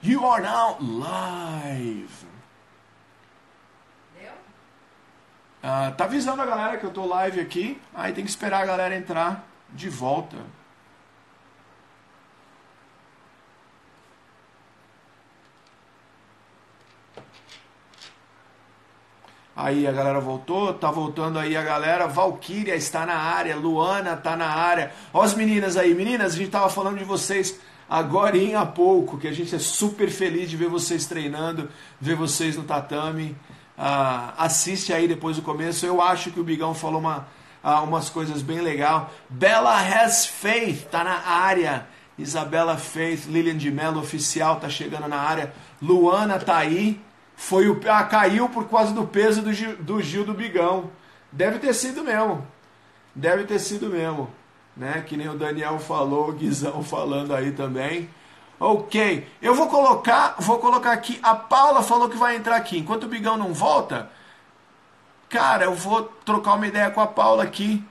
You are now live. Deu? Ah, tá avisando a galera que eu tô live aqui. Aí tem que esperar a galera entrar de volta. Aí a galera voltou, tá voltando aí a galera. Valkyria está na área, Luana tá na área. Ó as meninas aí, meninas, a gente tava falando de vocês agora há pouco, que a gente é super feliz de ver vocês treinando, ver vocês no tatame. Ah, assiste aí depois do começo. Eu acho que o Bigão falou uma, ah, umas coisas bem legal. Bella has faith, tá na área. Isabela Faith, Lilian de Mello oficial tá chegando na área. Luana tá aí foi o ah, caiu por causa do peso do do Gil do Bigão. Deve ter sido mesmo. Deve ter sido mesmo. Né? Que nem o Daniel falou, o Guizão falando aí também. Ok, eu vou colocar, vou colocar aqui. A Paula falou que vai entrar aqui. Enquanto o Bigão não volta, cara, eu vou trocar uma ideia com a Paula aqui.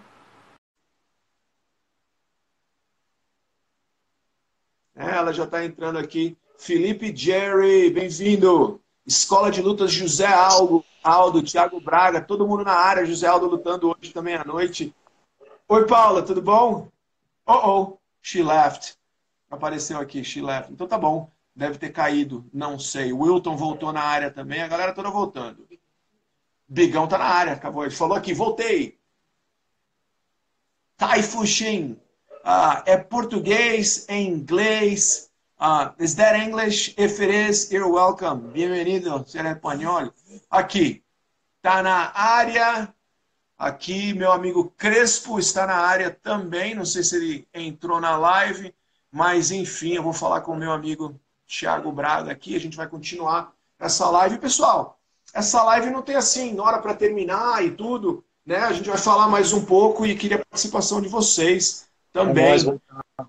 Ela já está entrando aqui. Felipe Jerry, bem-vindo. Escola de Lutas José Aldo, Aldo, Thiago Braga, todo mundo na área. José Aldo lutando hoje também à noite. Oi, Paula, tudo bom? Oh, oh, she left. Apareceu aqui, she left. Então tá bom, deve ter caído, não sei. Wilton voltou na área também, a galera toda voltando. Bigão tá na área, acabou. Ele falou aqui, voltei. Tai Fuxin. Ah, é português, é inglês, Uh, is that English? If it is, you're welcome. Bienvenido, ser espanhol. Aqui, tá na área. Aqui, meu amigo Crespo está na área também. Não sei se ele entrou na live, mas enfim, eu vou falar com o meu amigo Thiago Braga aqui. A gente vai continuar essa live. Pessoal, essa live não tem assim, hora para terminar e tudo. Né? A gente vai falar mais um pouco e queria a participação de vocês também. É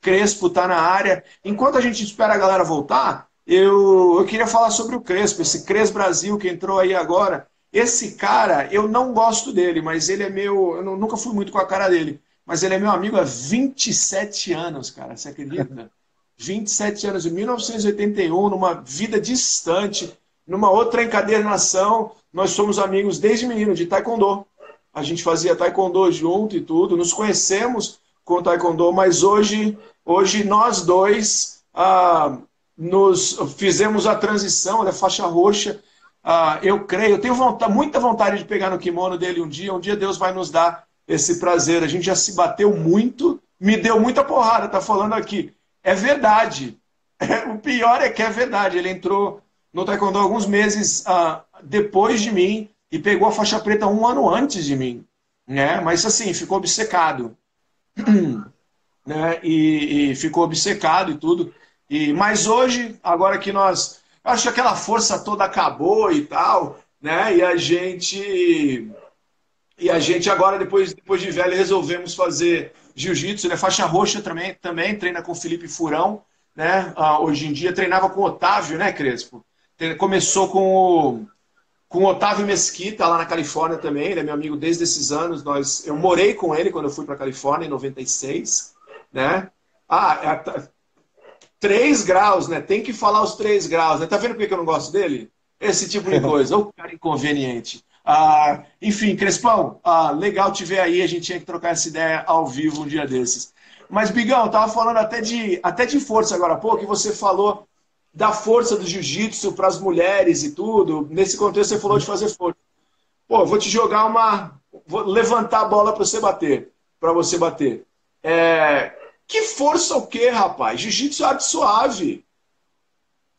Crespo está na área. Enquanto a gente espera a galera voltar, eu, eu queria falar sobre o Crespo, esse Cres Brasil que entrou aí agora. Esse cara, eu não gosto dele, mas ele é meu. Eu nunca fui muito com a cara dele, mas ele é meu amigo há 27 anos, cara. Você acredita? 27 anos, em 1981, numa vida distante, numa outra encadernação, nós somos amigos desde menino, de taekwondo. A gente fazia taekwondo junto e tudo, nos conhecemos com o taekwondo, mas hoje Hoje nós dois ah, nos fizemos a transição da faixa roxa. Ah, eu creio, eu tenho vontade, muita vontade de pegar no kimono dele um dia. Um dia Deus vai nos dar esse prazer. A gente já se bateu muito, me deu muita porrada, tá falando aqui. É verdade. É, o pior é que é verdade. Ele entrou no Taekwondo alguns meses ah, depois de mim e pegou a faixa preta um ano antes de mim. Né? Mas assim, ficou obcecado. né? E, e, ficou obcecado e tudo. E mas hoje, agora que nós, acho que aquela força toda acabou e tal, né? E a gente e a gente agora depois depois de velho resolvemos fazer jiu-jitsu, né? Faixa roxa também, também treina com Felipe Furão, né? Ah, hoje em dia treinava com Otávio, né, Crespo? Começou com o com o Otávio Mesquita lá na Califórnia também, ele é meu amigo desde esses anos. Nós, eu morei com ele quando eu fui para Califórnia em 96 né? Ah, é, três graus, né? Tem que falar os três graus, né? Tá vendo por que eu não gosto dele? Esse tipo de coisa. O cara inconveniente. Ah, enfim, Crespão, ah, legal te ver aí. A gente tinha que trocar essa ideia ao vivo um dia desses. Mas, Bigão, eu tava falando até de, até de força agora há pouco, e você falou da força do jiu-jitsu para as mulheres e tudo. Nesse contexto, você falou de fazer força. Pô, vou te jogar uma. Vou levantar a bola para você bater. Para você bater. É, que força o quê, rapaz? Jiu-jitsu é arte suave.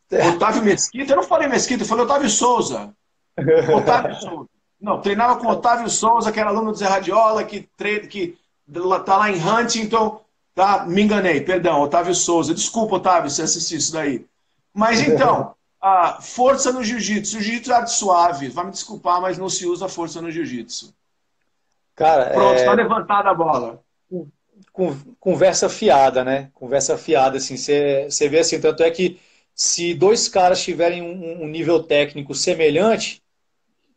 É. Otávio Mesquita, eu não falei Mesquita, eu falei Otávio Souza. Otávio Souza. Não, treinava com Otávio Souza, que era aluno do Zé Radiola, que, treina, que tá lá em Huntington. Tá? Me enganei, perdão, Otávio Souza. Desculpa, Otávio, se assistir isso daí. Mas então, a força no jiu-jitsu. Jiu-jitsu é arte suave. Vai me desculpar, mas não se usa força no jiu-jitsu. Cara, Pronto, está é... levantada a bola conversa fiada, né? Conversa fiada, assim. Você vê assim, tanto é que se dois caras tiverem um, um nível técnico semelhante,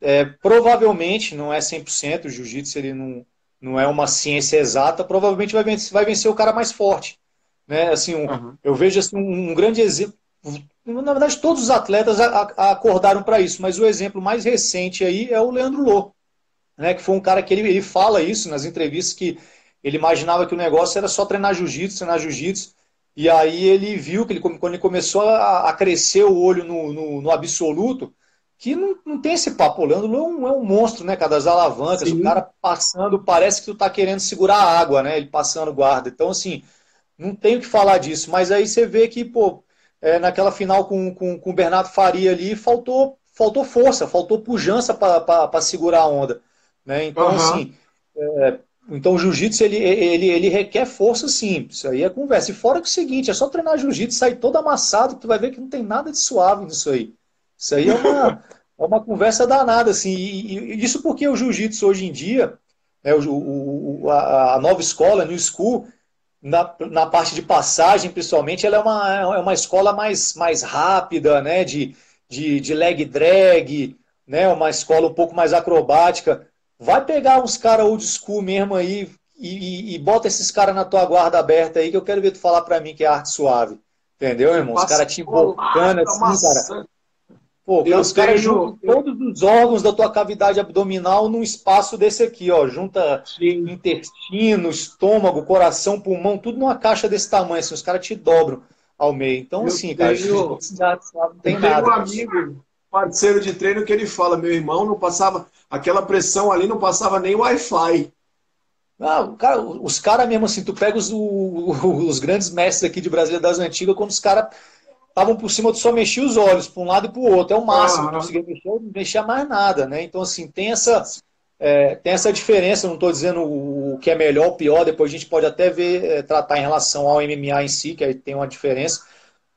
é, provavelmente, não é 100%, o jiu-jitsu ele não, não é uma ciência exata, provavelmente vai vencer, vai vencer o cara mais forte. Né? Assim, um, uhum. Eu vejo assim, um, um grande exemplo, na verdade, todos os atletas acordaram para isso, mas o exemplo mais recente aí é o Leandro Lô, né, que foi um cara que ele, ele fala isso nas entrevistas, que ele imaginava que o negócio era só treinar jiu-jitsu, treinar jiu-jitsu, e aí ele viu que ele, quando ele começou a, a crescer o olho no, no, no absoluto, que não, não tem esse papo. O Leandro é um, é um monstro, né, cara, das alavancas, Sim. o cara passando, parece que tu tá querendo segurar a água, né, ele passando guarda. Então, assim, não tem o que falar disso, mas aí você vê que, pô, é, naquela final com, com, com o Bernardo Faria ali, faltou, faltou força, faltou pujança para segurar a onda. Né? Então, uhum. assim, é, então o jiu-jitsu ele, ele, ele requer força sim. Isso aí é conversa. E fora que é o seguinte, é só treinar jiu-jitsu, sair todo amassado, que tu vai ver que não tem nada de suave nisso aí. Isso aí é uma, é uma conversa danada, assim. E, e isso porque o jiu-jitsu hoje em dia, né, o, o, a, a nova escola, New School, na, na parte de passagem, principalmente, ela é uma, é uma escola mais, mais rápida, né? De, de, de leg drag, né? Uma escola um pouco mais acrobática. Vai pegar uns caras old school mesmo aí e, e, e bota esses caras na tua guarda aberta aí que eu quero ver tu falar pra mim que é arte suave. Entendeu, irmão? Os caras te invocando assim, cara. Pô, eu os caras juntam todos os órgãos da tua cavidade abdominal num espaço desse aqui, ó. Junta Sim. intestino, estômago, coração, pulmão, tudo numa caixa desse tamanho, assim, os caras te dobram ao meio. Então, eu assim, cara, tenho, não tem eu nada. Tenho um amigo, parceiro de treino, que ele fala, meu irmão, não passava, aquela pressão ali não passava nem Wi-Fi. Ah, cara, os caras mesmo assim, tu pega os, os grandes mestres aqui de Brasília das Antigas, quando os caras estavam por cima, tu só mexia os olhos para um lado e para o outro. É o máximo, não conseguia mexer, não mexia mais nada, né? Então, assim, tem essa, é, tem essa diferença, não estou dizendo o que é melhor ou pior, depois a gente pode até ver, é, tratar em relação ao MMA em si, que aí tem uma diferença.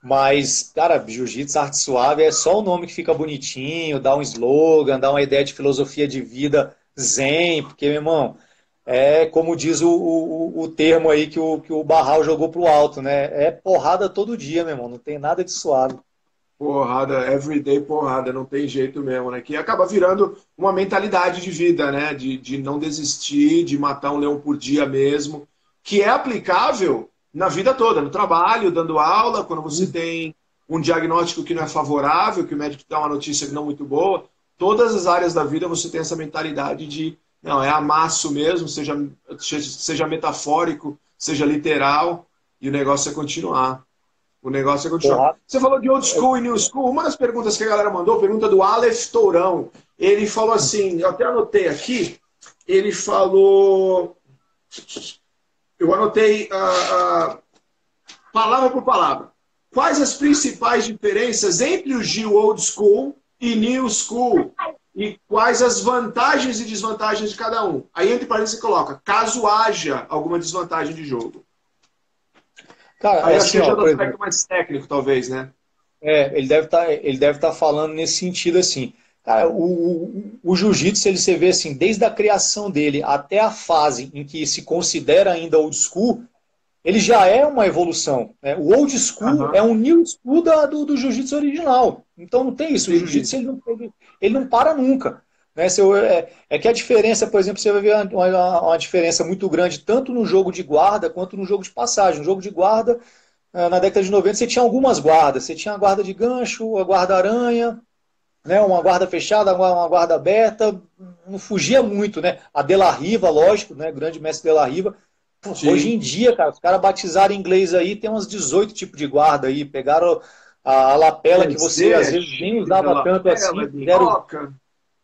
Mas, cara, jiu-jitsu, arte suave é só o nome que fica bonitinho, dá um slogan, dá uma ideia de filosofia de vida zen, porque, meu irmão, é como diz o, o, o, termo aí que o, que o Barral jogou pro alto, né? É porrada todo dia, meu irmão, não tem nada de suave. Porrada, everyday porrada, não tem jeito mesmo, né? Que acaba virando uma mentalidade de vida, né? De, de não desistir, de matar um leão por dia mesmo, que é aplicável na vida toda, no trabalho, dando aula, quando você uhum. tem um diagnóstico que não é favorável, que o médico dá uma notícia não muito boa, todas as áreas da vida você tem essa mentalidade de não, é amasso mesmo, seja, seja metafórico, seja literal, e o negócio é continuar. O negócio é continuar. Você falou de old school e new school. Uma das perguntas que a galera mandou, pergunta do Aleph Tourão. Ele falou assim, eu até anotei aqui, ele falou. Eu anotei uh, uh, palavra por palavra. Quais as principais diferenças entre o Gil Old School e New School? e quais as vantagens e desvantagens de cada um. Aí, entre parênteses, você coloca, caso haja alguma desvantagem de jogo. Cara, Aí assim, acho que já do aspecto mais técnico, talvez, né? É, ele deve tá, estar tá falando nesse sentido assim. Cara, o, o, o jiu-jitsu, ele se vê assim, desde a criação dele até a fase em que se considera ainda old school, ele já é uma evolução. Né? O old school uhum. é um new school da, do, do jiu-jitsu original. Então não tem isso. O jiu-jitsu ele não, ele, não para nunca. Né? Eu, é, é, que a diferença, por exemplo, você vai ver uma, uma, diferença muito grande tanto no jogo de guarda quanto no jogo de passagem. No jogo de guarda, ah, na década de 90, você tinha algumas guardas. Você tinha a guarda de gancho, a guarda-aranha, né? uma guarda fechada, uma guarda aberta. Não fugia muito. Né? A De La Riva, lógico, né? grande mestre De La Riva Sim. Hoje em dia, cara, os caras batizaram em inglês aí, tem uns 18 tipos de guarda aí. Pegaram a, a lapela que você às vezes nem usava tanto assim, fizeram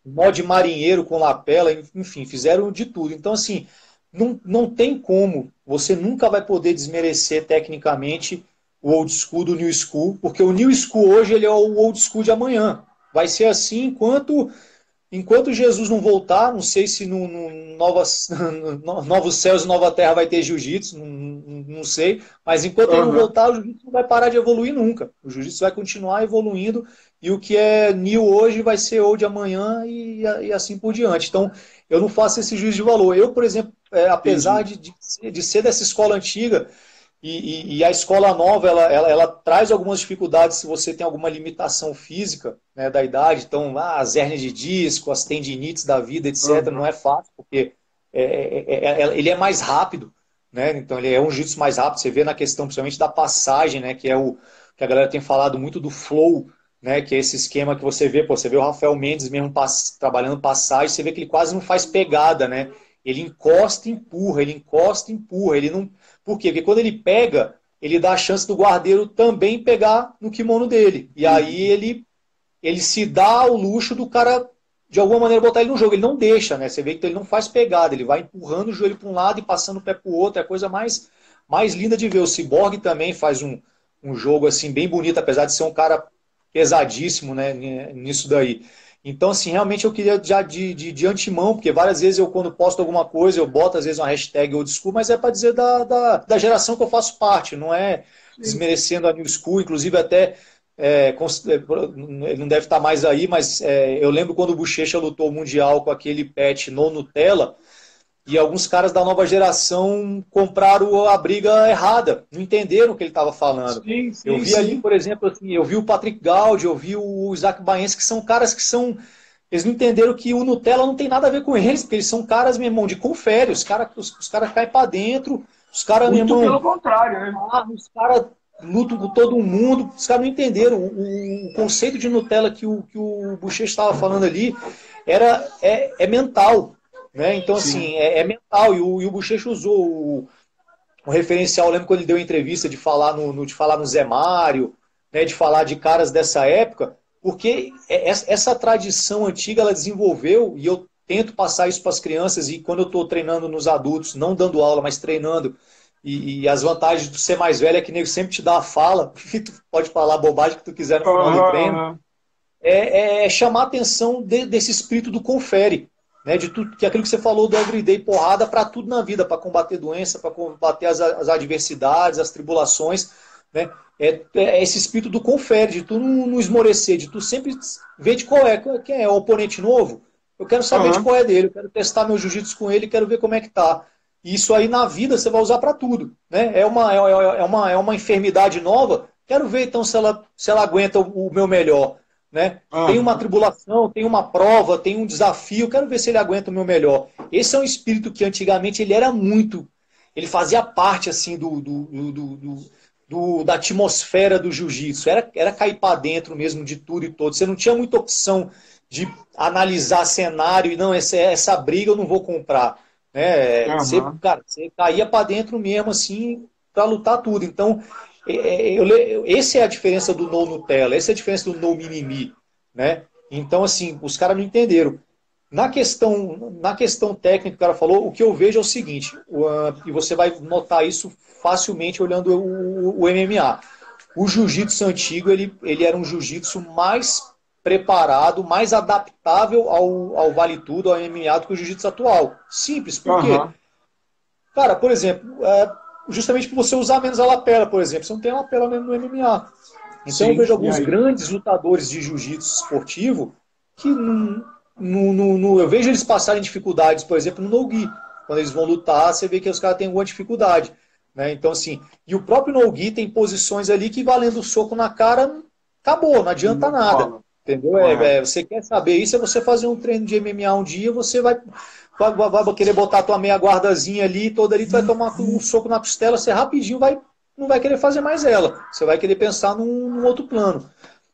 nó de marinheiro com lapela, enfim, fizeram de tudo. Então, assim, não, não tem como, você nunca vai poder desmerecer tecnicamente o old school do new school, porque o new school hoje ele é o old school de amanhã. Vai ser assim enquanto Enquanto Jesus não voltar, não sei se no, no novas, no, novos céus e nova terra vai ter jiu-jitsu, não, não, sei. Mas enquanto uhum. ele não voltar, o jiu-jitsu não vai parar de evoluir nunca. O jiu-jitsu vai continuar evoluindo e o que é new hoje vai ser old amanhã e, e assim por diante. Então, eu não faço esse juízo de valor. Eu, por exemplo, é, apesar de, de, de ser dessa escola antiga, e, e, e, a escola nova, ela, ela, ela, traz algumas dificuldades se você tem alguma limitação física né, da idade. Então, ah, as hernias de disco, as tendinites da vida, etc. Uhum. Não é fácil, porque é é, é, é, é, ele é mais rápido. Né? Então, ele é um jiu-jitsu mais rápido. Você vê na questão, principalmente, da passagem, né, que é o, que a galera tem falado muito do flow, né? Que é esse esquema que você vê, pô, você vê o Rafael Mendes mesmo pass trabalhando passagem, você vê que ele quase não faz pegada, né? Ele encosta e empurra, ele encosta e empurra, ele não. Por quê? Porque quando ele pega, ele dá a chance do guardeiro também pegar no kimono dele. E aí ele ele se dá o luxo do cara de alguma maneira botar ele no jogo. Ele não deixa, né? Você vê que ele não faz pegada, ele vai empurrando o joelho para um lado e passando o pé para o outro. É a coisa mais, mais linda de ver. O Cyborg também faz um, um jogo assim bem bonito, apesar de ser um cara pesadíssimo né, nisso daí. Então, assim, realmente eu queria já de, de, de, antemão, porque várias vezes eu, quando posto alguma coisa, eu boto às vezes uma hashtag ou desculpa, mas é para dizer da, da, da, geração que eu faço parte, não é desmerecendo a New School, inclusive até. É, ele não deve estar mais aí, mas é, eu lembro quando o Bochecha lutou o Mundial com aquele pet no Nutella, e alguns caras da nova geração compraram a briga errada, não entenderam o que ele estava falando. Sim, sim, eu vi sim. ali, por exemplo, assim, eu vi o Patrick Gaudi, eu vi o Isaac Baense, que são caras que são. Eles não entenderam que o Nutella não tem nada a ver com eles, porque eles são caras, meu irmão, de confere. Os caras os, os cara caem para dentro, os caras, meu irmão. pelo contrário, né? Os caras lutam com todo mundo. Os caras não entenderam. O, o, conceito de Nutella que o, que o Boucher estava falando ali era, é, é mental. Né? Então, Sim. assim, é, é, mental. E o, e o Bochecha usou o, o, referencial, eu lembro quando ele deu entrevista de falar no, no, de falar no Zé Mário, né, de falar de caras dessa época, porque é, essa tradição antiga ela desenvolveu, e eu tento passar isso para as crianças, e quando eu estou treinando nos adultos, não dando aula, mas treinando, e, e, as vantagens de ser mais velho é que nego sempre te dá a fala, e tu pode falar a bobagem que tu quiser no final do treino, é, é, chamar a atenção de, desse espírito do confere né, de tudo, que é aquilo que você falou do everyday porrada para tudo na vida, para combater doença, para combater as, as, adversidades, as tribulações, né? É, é, esse espírito do confere, de tu não, não, esmorecer, de tu sempre ver de qual é, quem é o oponente novo. Eu quero saber uhum. de qual é dele, eu quero testar meu jiu-jitsu com ele, quero ver como é que tá. E isso aí na vida você vai usar para tudo, né? É uma, é, é, uma, é uma enfermidade nova, quero ver então se ela, se ela aguenta o, o meu melhor. Né? Ah. Tem uma tribulação, tem uma prova, tem um desafio, quero ver se ele aguenta o meu melhor. Esse é um espírito que antigamente ele era muito, ele fazia parte assim do, do, do, do da atmosfera do jiu-jitsu, era, era cair para dentro mesmo de tudo e todo. Você não tinha muita opção de analisar cenário e não, essa, essa briga eu não vou comprar. Né? Uhum. Você, cara, você caía para dentro mesmo assim para lutar tudo. Então, essa é a diferença do no Nutella, essa é a diferença do no mimimi, né? Então, assim, os caras não entenderam. Na questão, na questão técnica que o cara falou, o que eu vejo é o seguinte, uh, e você vai notar isso facilmente olhando o, o MMA. O jiu-jitsu antigo, ele, ele era um jiu-jitsu mais preparado, mais adaptável ao, ao vale tudo, ao MMA do que o jiu-jitsu atual. Simples, por quê? Uhum. Cara, por exemplo, uh, justamente por você usar menos a lapela, por exemplo. Você não tem a lapela no MMA. Então Sim, eu vejo alguns grandes lutadores de jiu-jitsu esportivo que no, no, no, eu vejo eles passarem dificuldades, por exemplo, no no-gi. Quando eles vão lutar, você vê que os caras têm alguma dificuldade. Né? Então, assim, e o próprio no-gi tem posições ali que valendo o soco na cara, acabou, não adianta não nada. Entendeu? É, é, você quer saber isso, é você fazer um treino de MMA um dia, você vai vai, vai, vai querer botar tua meia guardazinha ali, toda ali, tu vai tomar um soco na costela, você rapidinho vai, não vai querer fazer mais ela. Você vai querer pensar num, num outro plano.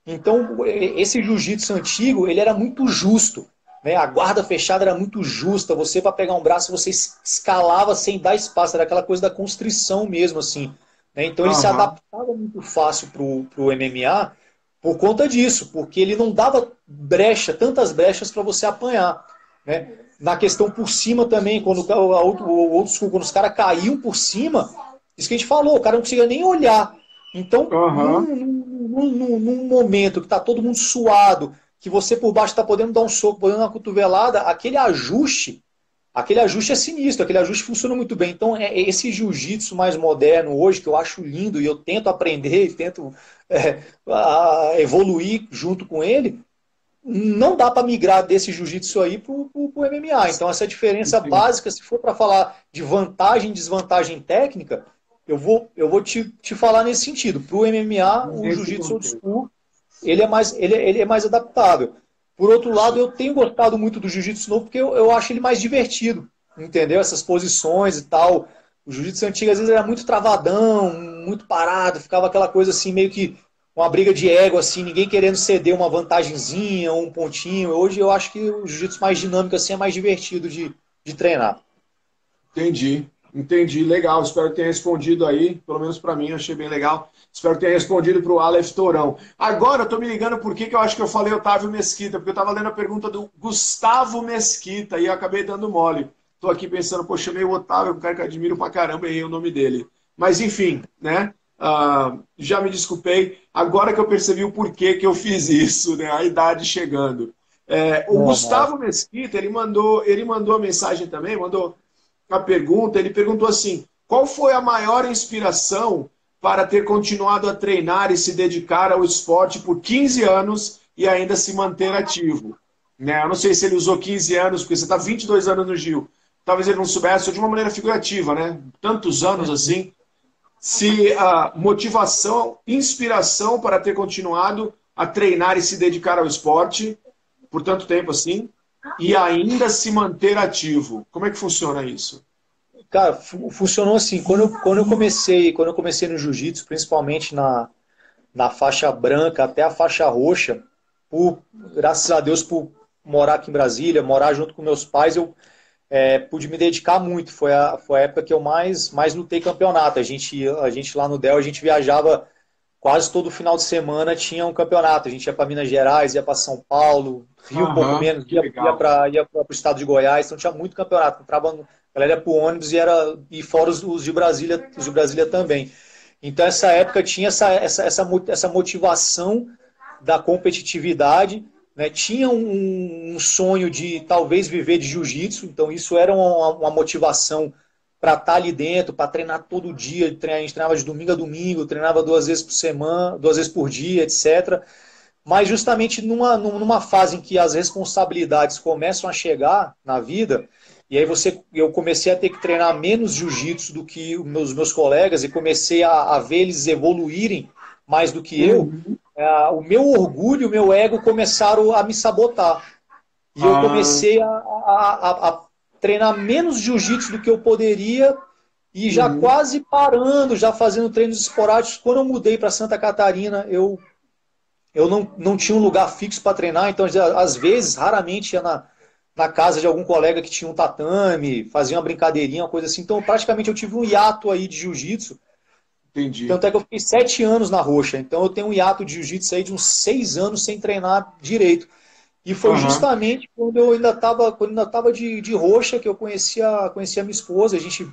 Então, esse jiu-jitsu antigo, ele era muito justo. Né? A guarda fechada era muito justa. Você, para pegar um braço, você escalava sem dar espaço. Era aquela coisa da constrição mesmo, assim. Né? Então, ele uhum. se adaptava muito fácil para o MMA por conta disso, porque ele não dava brecha, tantas brechas para você apanhar. Né? Na questão por cima também, quando, o, o, quando os caras caíam por cima, isso que a gente falou, o cara não conseguia nem olhar. Então, uhum. num, num, num, momento que está todo mundo suado, que você por baixo está podendo dar um soco, podendo dar uma cotovelada, aquele ajuste, aquele ajuste é sinistro, aquele ajuste funciona muito bem. Então, é esse jiu-jitsu mais moderno hoje, que eu acho lindo e eu tento aprender e tento é, evoluir junto com ele, não dá para migrar desse jiu-jitsu aí para o MMA. Então, essa diferença básica, se for para falar de vantagem e desvantagem técnica, eu vou, eu vou te, te falar nesse sentido. Para o MMA, o jiu-jitsu old school, ele é, mais, ele, ele é mais adaptável. Por outro lado, eu tenho gostado muito do jiu-jitsu novo porque eu, eu acho ele mais divertido, entendeu? Essas posições e tal. O jiu-jitsu antigo, às vezes, era muito travadão, muito parado, ficava aquela coisa assim, meio que uma briga de ego, assim, ninguém querendo ceder uma vantagenzinha, um pontinho. Hoje eu acho que o jiu-jitsu mais dinâmico assim é mais divertido de, de treinar. Entendi, entendi. Legal, espero que tenha respondido aí, pelo menos para mim, achei bem legal. Espero que tenha respondido para o Aleph Tourão. Agora eu tô me ligando porque que eu acho que eu falei Otávio Mesquita, porque eu estava lendo a pergunta do Gustavo Mesquita e eu acabei dando mole. Tô aqui pensando, chamei o Otávio, um cara que eu admiro pra caramba, errei o nome dele. Mas enfim, né? Uh, já me desculpei. Agora que eu percebi o porquê que eu fiz isso, né? A idade chegando. É, o Gustavo Mesquita, ele mandou, ele mandou a mensagem também, mandou a pergunta. Ele perguntou assim: qual foi a maior inspiração para ter continuado a treinar e se dedicar ao esporte por 15 anos e ainda se manter ativo? Né? Eu não sei se ele usou 15 anos, porque você está 22 anos no Gil. Talvez ele não soubesse, de uma maneira figurativa, né? Tantos anos assim se a motivação, inspiração para ter continuado a treinar e se dedicar ao esporte por tanto tempo assim e ainda se manter ativo. Como é que funciona isso? Cara, funcionou assim. Quando eu, quando eu comecei, quando eu comecei no jiu-jitsu, principalmente na, na faixa branca até a faixa roxa, por, graças a Deus por morar aqui em Brasília, morar junto com meus pais, eu é, pude me dedicar muito. Foi a, foi a época que eu mais, mais lutei campeonato. A gente, a gente lá no Del, a gente viajava quase todo final de semana, tinha um campeonato. A gente ia para Minas Gerais, ia para São Paulo, Rio uhum, um pouco menos, ia, ia para ia o estado de Goiás. Então tinha muito campeonato. Entrava, a galera ia para o ônibus e, era, e fora os, os, de Brasília, os de Brasília também. Então essa época tinha essa, essa, essa, essa motivação da competitividade né, tinha um, um, sonho de talvez viver de jiu-jitsu, então isso era uma, uma motivação para estar tá ali dentro, para treinar todo dia. A gente treinava de domingo a domingo, treinava duas vezes por semana, duas vezes por dia, etc. Mas justamente numa, numa fase em que as responsabilidades começam a chegar na vida, e aí você, eu comecei a ter que treinar menos jiu-jitsu do que os meus, meus colegas e comecei a, a ver eles evoluírem mais do que eu. Uhum é, o meu orgulho, o meu ego começaram a me sabotar. E ah. eu comecei a, a, a treinar menos jiu-jitsu do que eu poderia e já uhum. quase parando, já fazendo treinos esporádicos. Quando eu mudei para Santa Catarina, eu, eu não, não tinha um lugar fixo para treinar, então às vezes, raramente ia na, na casa de algum colega que tinha um tatame, fazia uma brincadeirinha, uma coisa assim. Então praticamente eu tive um hiato aí de jiu-jitsu Entendi. Tanto é que eu fiquei sete anos na roxa. Então eu tenho um hiato de jiu-jitsu aí de uns seis anos sem treinar direito. E foi uhum. justamente quando eu ainda estava quando ainda tava de, de roxa que eu conhecia, conhecia a minha esposa. A gente,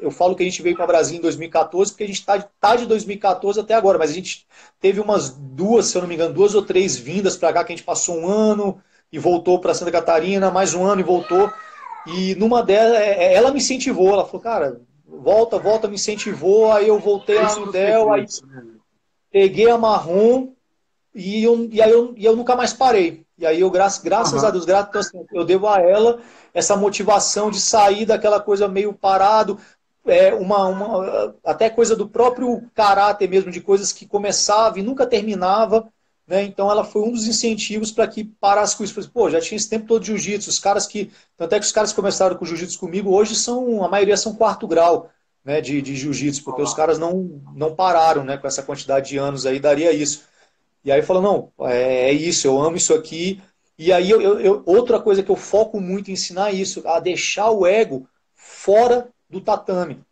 eu falo que a gente veio para Brasília em 2014 porque a gente está tá de 2014 até agora, mas a gente teve umas duas, se eu não me engano, duas ou três vindas para cá que a gente passou um ano e voltou para Santa Catarina, mais um ano e voltou. E numa delas, é, é, ela me incentivou, ela falou, cara, volta, volta, me incentivou, aí eu voltei lá no Dell, aí né? peguei a marrom e, eu, e aí eu, e eu nunca mais parei. E aí eu, graças, graças uhum. a Deus, graças, assim, eu devo a ela essa motivação de sair daquela coisa meio parado, é, uma, uma, até coisa do próprio caráter mesmo, de coisas que começava e nunca terminava. Né? Então ela foi um dos incentivos para que parasse com isso. Pô, já tinha esse tempo todo de jiu-jitsu. Os caras que. Tanto é que os caras que começaram com jiu-jitsu comigo hoje são. A maioria são quarto grau né, de, de jiu-jitsu, porque os caras não, não pararam né, com essa quantidade de anos aí, daria isso. E aí falou, não, é, é isso, eu amo isso aqui. E aí eu, eu, outra coisa que eu foco muito em ensinar isso, a deixar o ego fora do tatame.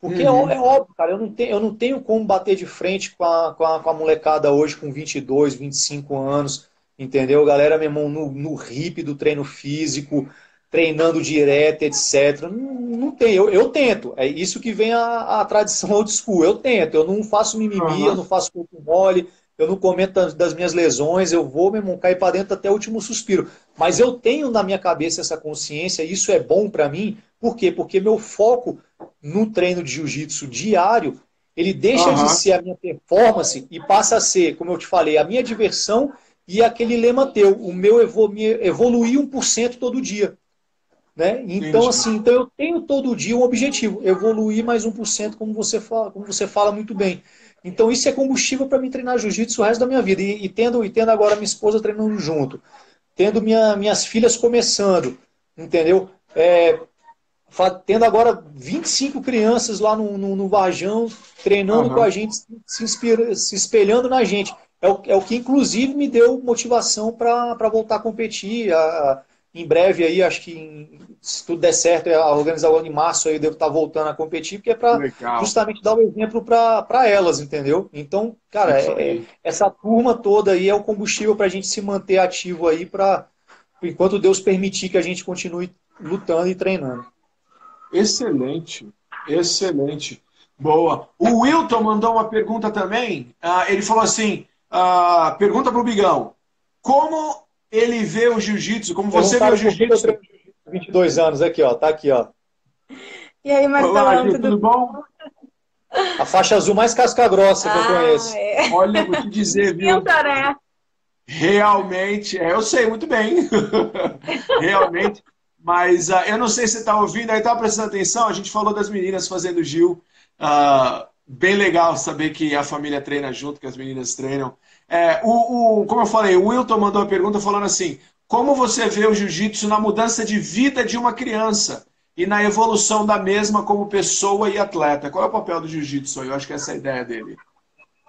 Porque é uhum. é, é, óbvio, cara, eu não, tenho, eu não tenho como bater de frente com a, com a, com a molecada hoje com 22, 25 anos, entendeu? Galera, meu irmão, no, no hip do treino físico, treinando direto, etc. Não, não tem, eu, eu tento. É isso que vem a, a tradição old school. Eu tento, eu não faço mimimi, uhum. eu não faço corpo mole, eu não comento das, minhas lesões, eu vou, irmão, cair para dentro até o último suspiro. Mas eu tenho na minha cabeça essa consciência, e isso é bom para mim, por quê? Porque meu foco no treino de jiu-jitsu diário, ele deixa uhum. de ser a minha performance e passa a ser, como eu te falei, a minha diversão e aquele lema teu, o meu evolu evoluir 1% todo dia. Né? Então, Entendi. assim, então eu tenho todo dia um objetivo, evoluir mais 1%, como você fala, como você fala muito bem. Então, isso é combustível para me treinar jiu-jitsu o resto da minha vida. E, e, tendo, e tendo agora minha esposa treinando junto, tendo minha, minhas filhas começando, entendeu? É, tendo agora 25 crianças lá no, no, no Vajão, treinando uhum. com a gente, se, inspira, se espelhando na gente. é o, é o que inclusive me deu motivação para voltar a competir. A, em breve aí, acho que em, se tudo der certo, a organizadora em março aí eu devo estar voltando a competir, porque é para justamente dar o um exemplo para elas, entendeu? Então, cara, é, essa turma toda aí é o combustível para a gente se manter ativo aí para enquanto Deus permitir que a gente continue lutando e treinando. Excelente, excelente. Boa. O Wilton mandou uma pergunta também. Uh, ele falou assim: uh, pergunta para o Bigão. Como ele vê o jiu-jitsu? Como você vê o jiu-jitsu? 22 anos, aqui, ó. Tá aqui, ó. E aí, Marcelão, tudo... tudo bom? A faixa azul mais casca grossa que ah, eu conheço. É. Olha, vou te dizer, viu? né? Realmente, é, eu sei muito bem. Realmente. Mas uh, eu não sei se você está ouvindo, aí está prestando atenção. A gente falou das meninas fazendo Gil. Uh, bem legal saber que a família treina junto, que as meninas treinam. É, o, o, como eu falei, o Wilton mandou uma pergunta falando assim: como você vê o jiu-jitsu na mudança de vida de uma criança e na evolução da mesma como pessoa e atleta? Qual é o papel do jiu-jitsu? Eu acho que essa é a ideia dele.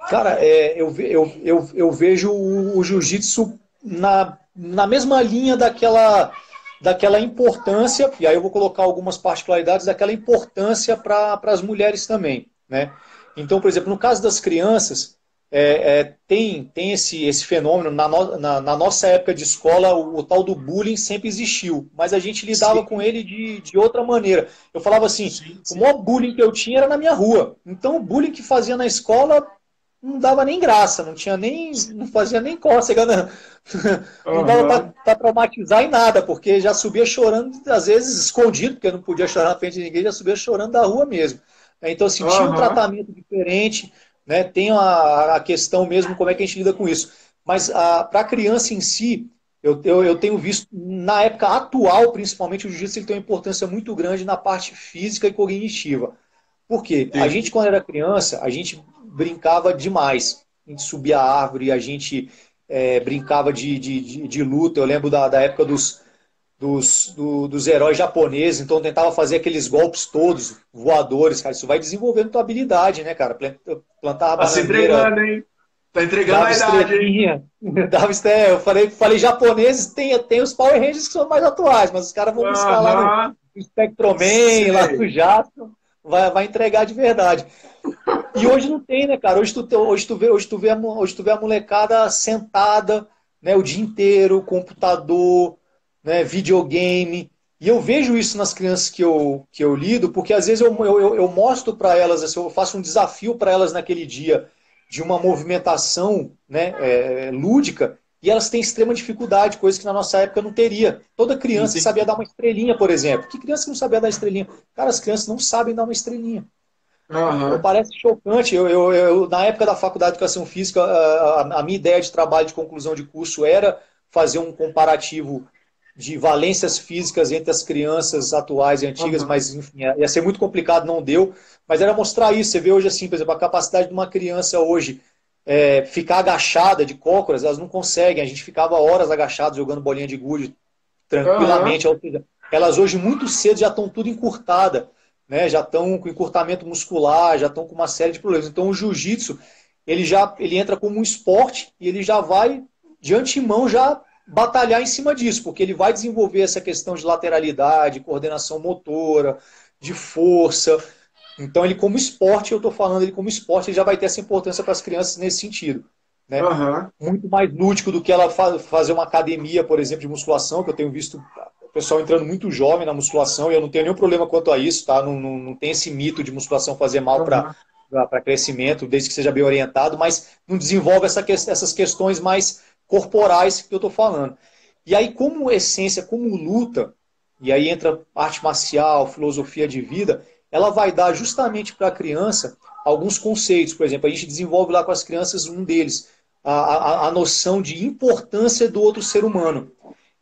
Cara, é, eu, eu, eu, eu vejo o, jiu-jitsu na, na mesma linha daquela, daquela importância, e aí eu vou colocar algumas particularidades daquela importância para as mulheres também. Né? Então, por exemplo, no caso das crianças, é, é, tem, tem esse, esse fenômeno. Na, no, na, na, nossa época de escola, o, o, tal do bullying sempre existiu, mas a gente lidava sim. com ele de, de outra maneira. Eu falava assim: sim, sim. o maior bullying que eu tinha era na minha rua. Então, o bullying que fazia na escola não dava nem graça, não tinha nem. não fazia nem cócega, não, não dava para traumatizar em nada, porque já subia chorando, às vezes escondido, porque não podia chorar na frente de ninguém, já subia chorando da rua mesmo. Então, assim, uhum. tinha um tratamento diferente né? Tem a, a questão mesmo como é que a gente lida com isso. Mas para a criança em si, eu, eu, eu, tenho visto, na época atual, principalmente, o jiu-jitsu tem uma importância muito grande na parte física e cognitiva. Por quê? A gente, quando era criança, a gente brincava demais. A gente subia a árvore, a gente é, brincava de, de, de, de, luta. Eu lembro da, da época dos, dos, do, dos heróis japoneses, então tentava fazer aqueles golpes todos, voadores, cara. Isso vai desenvolvendo tua habilidade, né, cara? Plantava tá se entregando, hein? Tá entregando a idade, hein? Dava, é, eu falei, falei japoneses, tem, tem os Power Rangers que são mais atuais, mas os caras vão buscar lá no Spectroman, lá no Jato, vai, vai entregar de verdade. E hoje não tem, né, cara? Hoje tu, hoje tu, vê, hoje tu, vê, a, hoje tu vê a molecada sentada né, o dia inteiro, computador, né, videogame. E eu vejo isso nas crianças que eu, que eu lido, porque às vezes eu, eu, eu mostro para elas, assim, eu faço um desafio para elas naquele dia de uma movimentação né, é, lúdica, e elas têm extrema dificuldade, coisa que na nossa época não teria. Toda criança Sim. sabia dar uma estrelinha, por exemplo. Que criança que não sabia dar estrelinha? Cara, as crianças não sabem dar uma estrelinha. Uhum. Parece chocante. Eu, eu, eu, na época da faculdade de educação física, a, a minha ideia de trabalho de conclusão de curso era fazer um comparativo de valências físicas entre as crianças atuais e antigas, uhum. mas enfim, ia ser muito complicado, não deu. Mas era mostrar isso. Você vê hoje assim, por exemplo, a capacidade de uma criança hoje é, ficar agachada de cócoras, elas não conseguem. A gente ficava horas agachados jogando bolinha de gude tranquilamente. Uhum. Elas hoje muito cedo já estão tudo encurtada, né? Já estão com encurtamento muscular, já estão com uma série de problemas. Então o jiu-jitsu ele já ele entra como um esporte e ele já vai de antemão já batalhar em cima disso, porque ele vai desenvolver essa questão de lateralidade, coordenação motora, de força. Então, ele como esporte, eu estou falando ele como esporte, ele já vai ter essa importância para as crianças nesse sentido. Né? Uhum. Muito mais lúdico do que ela fazer uma academia, por exemplo, de musculação, que eu tenho visto o pessoal entrando muito jovem na musculação, e eu não tenho nenhum problema quanto a isso, tá? Não, não, não tem esse mito de musculação fazer mal uhum. para crescimento, desde que seja bem orientado, mas não desenvolve essa, essas questões mais corporais que eu estou falando. E aí, como essência, como luta, e aí entra arte marcial, filosofia de vida, ela vai dar justamente para a criança alguns conceitos. Por exemplo, a gente desenvolve lá com as crianças um deles, a, a, a noção de importância do outro ser humano.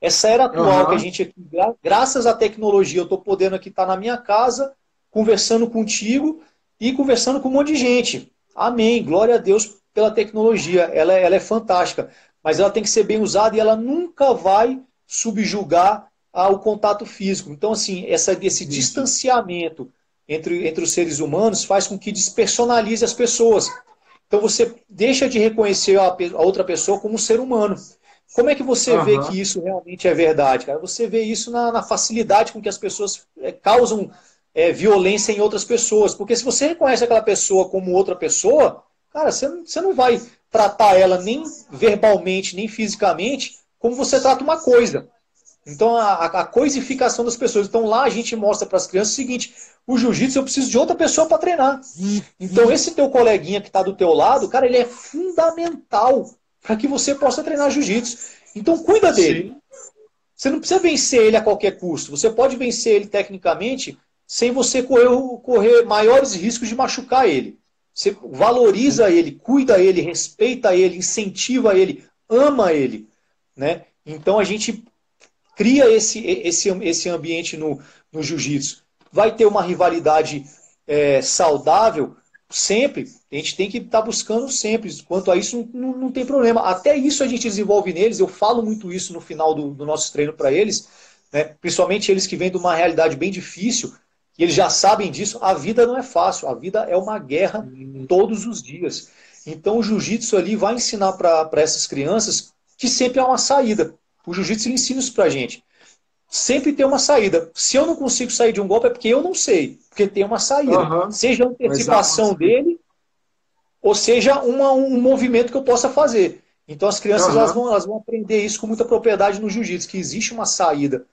Essa era atual uhum. que a gente aqui, graças à tecnologia, eu estou podendo aqui estar tá na minha casa, conversando contigo e conversando com um monte de gente. Amém. Glória a Deus pela tecnologia. Ela, é, ela é fantástica mas ela tem que ser bem usada e ela nunca vai subjugar ao contato físico. Então, assim, essa, esse distanciamento entre, entre os seres humanos faz com que despersonalize as pessoas. Então você deixa de reconhecer a, a outra pessoa como um ser humano. Como é que você uhum. vê que isso realmente é verdade, cara? Você vê isso na, na facilidade com que as pessoas é, causam é, violência em outras pessoas. Porque se você reconhece aquela pessoa como outra pessoa, cara, você, você não vai tratar ela nem verbalmente, nem fisicamente, como você trata uma coisa. Então, a, a coisificação das pessoas. Então, lá a gente mostra para as crianças o seguinte: o jiu-jitsu eu preciso de outra pessoa para treinar. Então, esse teu coleguinha que está do teu lado, cara, ele é fundamental para que você possa treinar jiu-jitsu. Então, cuida dele. Sim. Você não precisa vencer ele a qualquer custo. Você pode vencer ele tecnicamente sem você correr, correr maiores riscos de machucar ele. Você valoriza ele, cuida ele, respeita ele, incentiva ele, ama ele. Né? Então a gente cria esse, esse, esse ambiente no, no jiu-jitsu. Vai ter uma rivalidade é, saudável sempre. A gente tem que estar tá buscando sempre. Quanto a isso, não, não, tem problema. Até isso a gente desenvolve neles. Eu falo muito isso no final do, do nosso treino para eles, né? principalmente eles que vêm de uma realidade bem difícil e eles já sabem disso, a vida não é fácil, a vida é uma guerra todos os dias. Então o jiu-jitsu ali vai ensinar para essas crianças que sempre há uma saída. O jiu-jitsu ensina isso pra gente. Sempre tem uma saída. Se eu não consigo sair de um golpe é porque eu não sei, porque tem uma saída. Uhum. Seja a antecipação dele, ou seja uma, um movimento que eu possa fazer. Então as crianças uhum. elas vão, elas vão aprender isso com muita propriedade no jiu-jitsu, que existe uma saída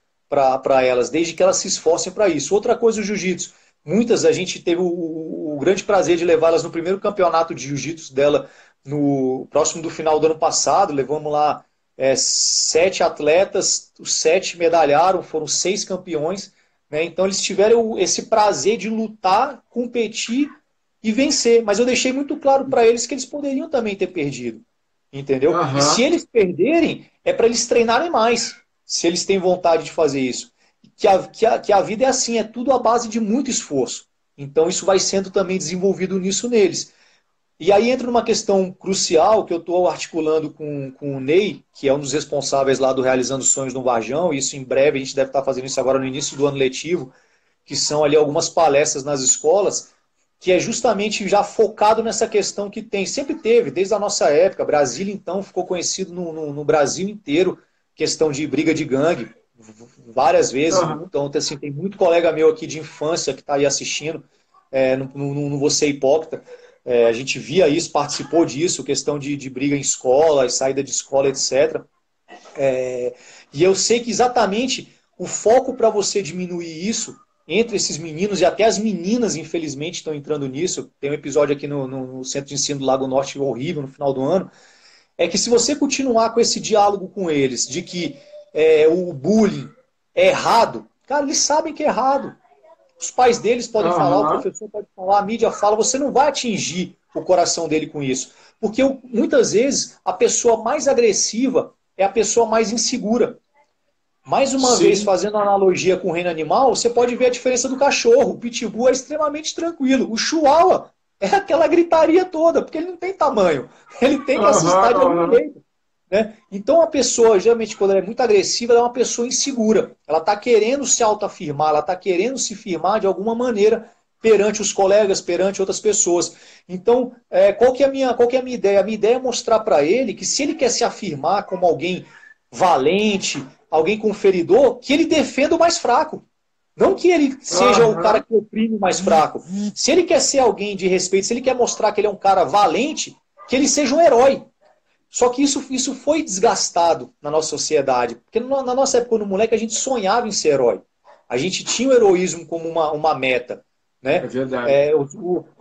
para elas, desde que elas se esforcem para isso. Outra coisa, o jiu-jitsu. Muitas a gente teve o, o, o grande prazer de levá-las no primeiro campeonato de jiu-jitsu dela, no próximo do final do ano passado. Levamos lá é, sete atletas, os sete medalharam, foram seis campeões. Né? Então eles tiveram esse prazer de lutar, competir e vencer. Mas eu deixei muito claro para eles que eles poderiam também ter perdido. Entendeu? Uhum. E se eles perderem, é para eles treinarem mais se eles têm vontade de fazer isso. Que a, que, a, que a vida é assim, é tudo à base de muito esforço. Então isso vai sendo também desenvolvido nisso neles. E aí entra numa questão crucial que eu estou articulando com, com o Ney, que é um dos responsáveis lá do Realizando Sonhos no Varjão, isso em breve, a gente deve estar fazendo isso agora no início do ano letivo, que são ali algumas palestras nas escolas, que é justamente já focado nessa questão que tem, sempre teve, desde a nossa época. Brasília, então, ficou conhecido no, no, no Brasil inteiro questão de briga de gangue, várias vezes. Uhum. Então, assim, tem muito colega meu aqui de infância que está aí assistindo, é, não, não, não, vou ser hipócrita. É, a gente via isso, participou disso, questão de, de briga em escola, saída de escola, etc. É, e eu sei que exatamente o foco para você diminuir isso entre esses meninos e até as meninas, infelizmente, estão entrando nisso. Tem um episódio aqui no, no Centro de Ensino do Lago Norte horrível no final do ano, é que se você continuar com esse diálogo com eles, de que é, o bullying é errado, cara, eles sabem que é errado. Os pais deles podem uhum. falar, o professor pode falar, a mídia fala, você não vai atingir o coração dele com isso. Porque muitas vezes a pessoa mais agressiva é a pessoa mais insegura. Mais uma Sim. vez, fazendo analogia com o reino animal, você pode ver a diferença do cachorro. O pitbull é extremamente tranquilo. O chihuahua é aquela gritaria toda, porque ele não tem tamanho. Ele tem que assustar de algum jeito. Né? Então, a pessoa, geralmente, quando ela é muito agressiva, ela é uma pessoa insegura. Ela está querendo se autoafirmar, ela está querendo se firmar de alguma maneira perante os colegas, perante outras pessoas. Então, é, qual, que é a minha, qual que é a minha ideia? A minha ideia é mostrar para ele que se ele quer se afirmar como alguém valente, alguém conferidor, que ele defenda o mais fraco. Não que ele seja uhum. o cara que oprime o mais fraco. Se ele quer ser alguém de respeito, se ele quer mostrar que ele é um cara valente, que ele seja um herói. Só que isso, isso foi desgastado na nossa sociedade. Porque na nossa época, no moleque, a gente sonhava em ser herói. A gente tinha o heroísmo como uma, uma meta. Né? É verdade. É, eu,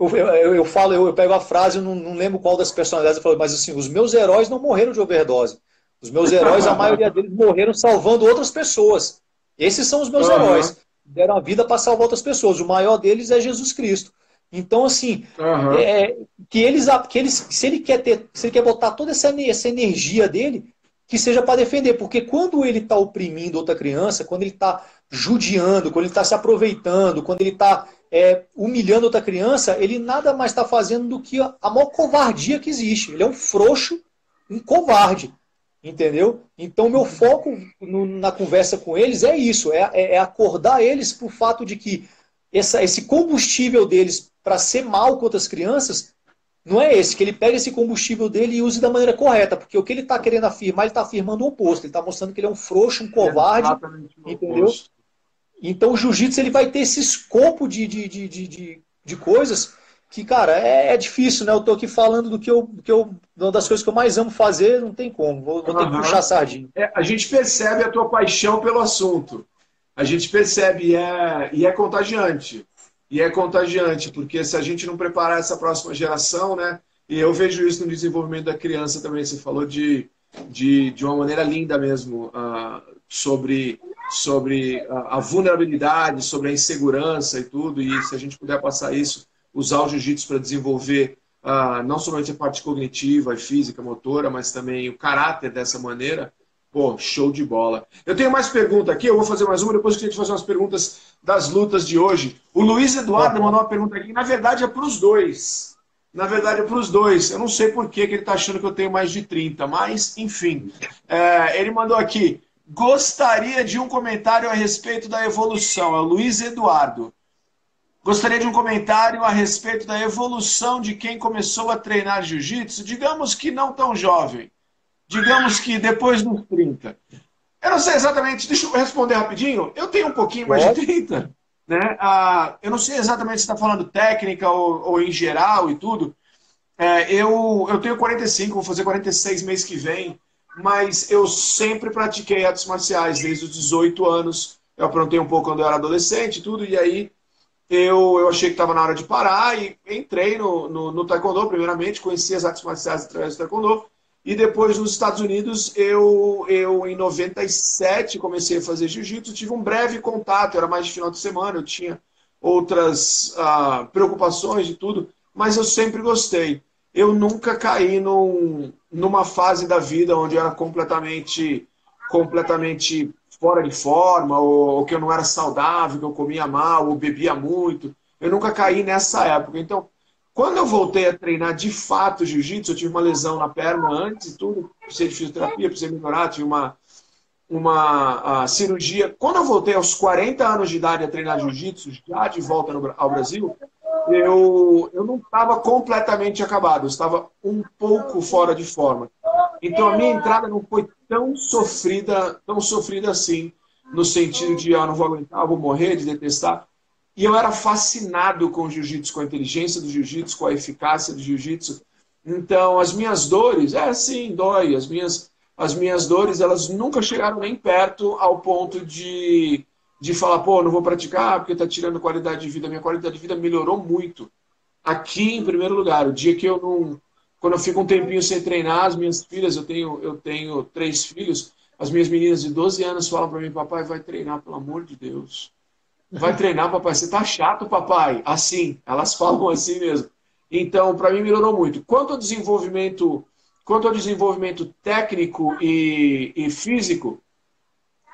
eu, eu, eu, falo, eu, pego a frase, eu não, não lembro qual das personalidades, eu falo, mas assim, os meus heróis não morreram de overdose. Os meus heróis, a maioria deles morreram salvando outras pessoas. Esses são os meus uhum. heróis deram a vida para salvar outras pessoas. O maior deles é Jesus Cristo. Então, assim, uhum. é, que, eles, que eles, se ele quer ter, se ele quer botar toda essa, essa energia dele, que seja para defender. Porque quando ele está oprimindo outra criança, quando ele está judiando, quando ele está se aproveitando, quando ele está é, humilhando outra criança, ele nada mais está fazendo do que a maior covardia que existe. Ele é um frouxo, um covarde. Entendeu? Então, meu foco no, na conversa com eles é isso: é, é, é acordar eles para o fato de que essa, esse combustível deles para ser mal contra as crianças não é esse, que ele pega esse combustível dele e use da maneira correta, porque o que ele está querendo afirmar, ele está afirmando o oposto, ele está mostrando que ele é um frouxo, um covarde, é entendeu? Então o jiu-jitsu ele vai ter esse escopo de, de, de, de, de coisas que, cara, é, é, difícil, né? Eu tô aqui falando do que eu, do que eu, uma das coisas que eu mais amo fazer, não tem como, vou, vou ter que puxar sardinha. É, a gente percebe a tua paixão pelo assunto, a gente percebe e é, e é contagiante. E é contagiante, porque se a gente não preparar essa próxima geração, né? E eu vejo isso no desenvolvimento da criança também. Você falou de, de, de uma maneira linda mesmo uh, sobre, sobre a, a, vulnerabilidade, sobre a insegurança e tudo. E se a gente puder passar isso, usar o jiu-jitsu para desenvolver uh, não somente a parte cognitiva e física, motora, mas também o caráter dessa maneira, Pô, show de bola. Eu tenho mais pergunta aqui, eu vou fazer mais uma, depois que a gente fazer umas perguntas das lutas de hoje. O Luiz Eduardo mandou uma pergunta aqui, na verdade é para os dois. Na verdade é para os dois. Eu não sei por que, que ele está achando que eu tenho mais de 30, mas enfim. É, ele mandou aqui, gostaria de um comentário a respeito da evolução. É o Luiz Eduardo. Gostaria de um comentário a respeito da evolução de quem começou a treinar jiu-jitsu, digamos que não tão jovem digamos que depois dos 30. Eu não sei exatamente, deixa eu responder rapidinho. Eu tenho um pouquinho mais de 30. Né? Ah, eu não sei exatamente se está falando técnica ou, ou, em geral e tudo. É, eu, eu tenho 45, vou fazer 46 mês que vem, mas eu sempre pratiquei artes marciais desde os 18 anos. Eu aprontei um pouco quando eu era adolescente e tudo, e aí eu, eu achei que estava na hora de parar e entrei no, no, no Taekwondo, primeiramente, conheci as artes marciais através do Taekwondo, e depois nos Estados Unidos, eu, eu em 97 comecei a fazer jiu-jitsu, tive um breve contato, era mais de final de semana, eu tinha outras ah, preocupações e tudo, mas eu sempre gostei. Eu nunca caí num, numa fase da vida onde eu era completamente, completamente fora de forma, ou, ou que eu não era saudável, que eu comia mal, ou bebia muito. Eu nunca caí nessa época. Então, quando eu voltei a treinar de fato jiu-jitsu, eu tive uma lesão na perna antes e tudo, precisei de fisioterapia, precisei melhorar, tive uma, uma cirurgia. Quando eu voltei aos 40 anos de idade a treinar jiu-jitsu, já de volta no, ao Brasil, eu, eu não estava completamente acabado, eu estava um pouco fora de forma. Então a minha entrada não foi tão sofrida, tão sofrida assim, no sentido de ah, não vou aguentar, vou morrer, de detestar. E eu era fascinado com o jiu-jitsu, com a inteligência do jiu-jitsu, com a eficácia do jiu-jitsu. Então, as minhas dores, é sim, dói. As minhas, as minhas dores, elas nunca chegaram nem perto ao ponto de, de falar, pô, não vou praticar porque está tirando qualidade de vida. Minha qualidade de vida melhorou muito. Aqui, em primeiro lugar, o dia que eu não. Quando eu fico um tempinho sem treinar, as minhas filhas, eu tenho, eu tenho três filhos, as minhas meninas de 12 anos falam para mim, papai, vai treinar, pelo amor de Deus. Vai treinar, papai. Você tá chato, papai. Assim, elas falam assim mesmo. Então, para mim melhorou muito. Quanto ao desenvolvimento, quanto ao desenvolvimento técnico e, e físico,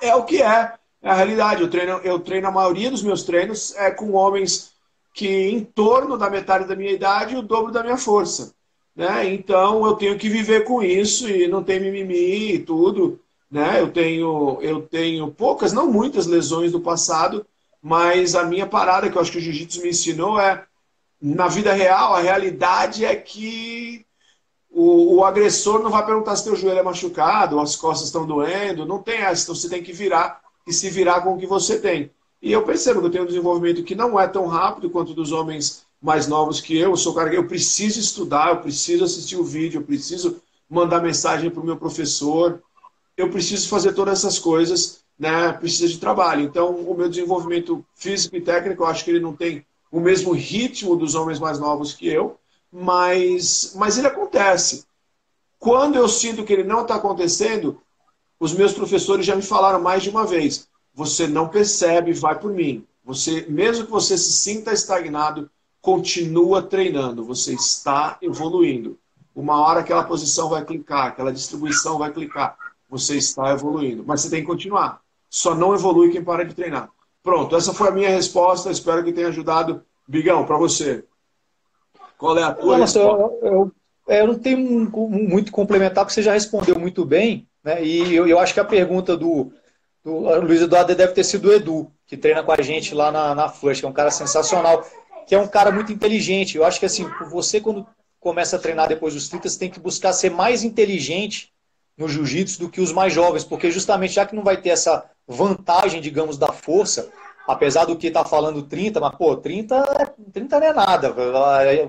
é o que é. É a realidade. Eu treino, eu treino a maioria dos meus treinos é com homens que em torno da metade da minha idade e o dobro da minha força. Né? Então eu tenho que viver com isso e não tem mimimi e tudo. Né? Eu tenho eu tenho poucas, não muitas lesões do passado, mas a minha parada, que eu acho que o jiu-jitsu me ensinou, é na vida real, a realidade é que o, o, agressor não vai perguntar se teu joelho é machucado, as costas estão doendo, não tem essa. Então você tem que virar e se virar com o que você tem. E eu percebo que eu tenho um desenvolvimento que não é tão rápido quanto dos homens mais novos que eu. Eu sou cara eu preciso estudar, eu preciso assistir o vídeo, eu preciso mandar mensagem para o meu professor, eu preciso fazer todas essas coisas né, precisa de trabalho. Então, o meu desenvolvimento físico e técnico, eu acho que ele não tem o mesmo ritmo dos homens mais novos que eu, mas, mas ele acontece. Quando eu sinto que ele não está acontecendo, os meus professores já me falaram mais de uma vez: você não percebe, vai por mim. Você, mesmo que você se sinta estagnado, continua treinando. Você está evoluindo. Uma hora aquela posição vai clicar, aquela distribuição vai clicar. Você está evoluindo, mas você tem que continuar. Só não evolui quem para de treinar. Pronto, essa foi a minha resposta. Espero que tenha ajudado. Bigão, para você. Qual é a tua Nossa, resposta? Eu, eu, eu, não tenho muito complementar, porque você já respondeu muito bem. Né? E eu, eu acho que a pergunta do, do Luiz Eduardo deve ter sido o Edu, que treina com a gente lá na, na Flush, que é um cara sensacional, que é um cara muito inteligente. Eu acho que assim, você quando começa a treinar depois dos 30, você tem que buscar ser mais inteligente no jiu-jitsu do que os mais jovens, porque justamente já que não vai ter essa vantagem, digamos, da força, apesar do que tá falando 30, mas pô, 30, 30 não é nada.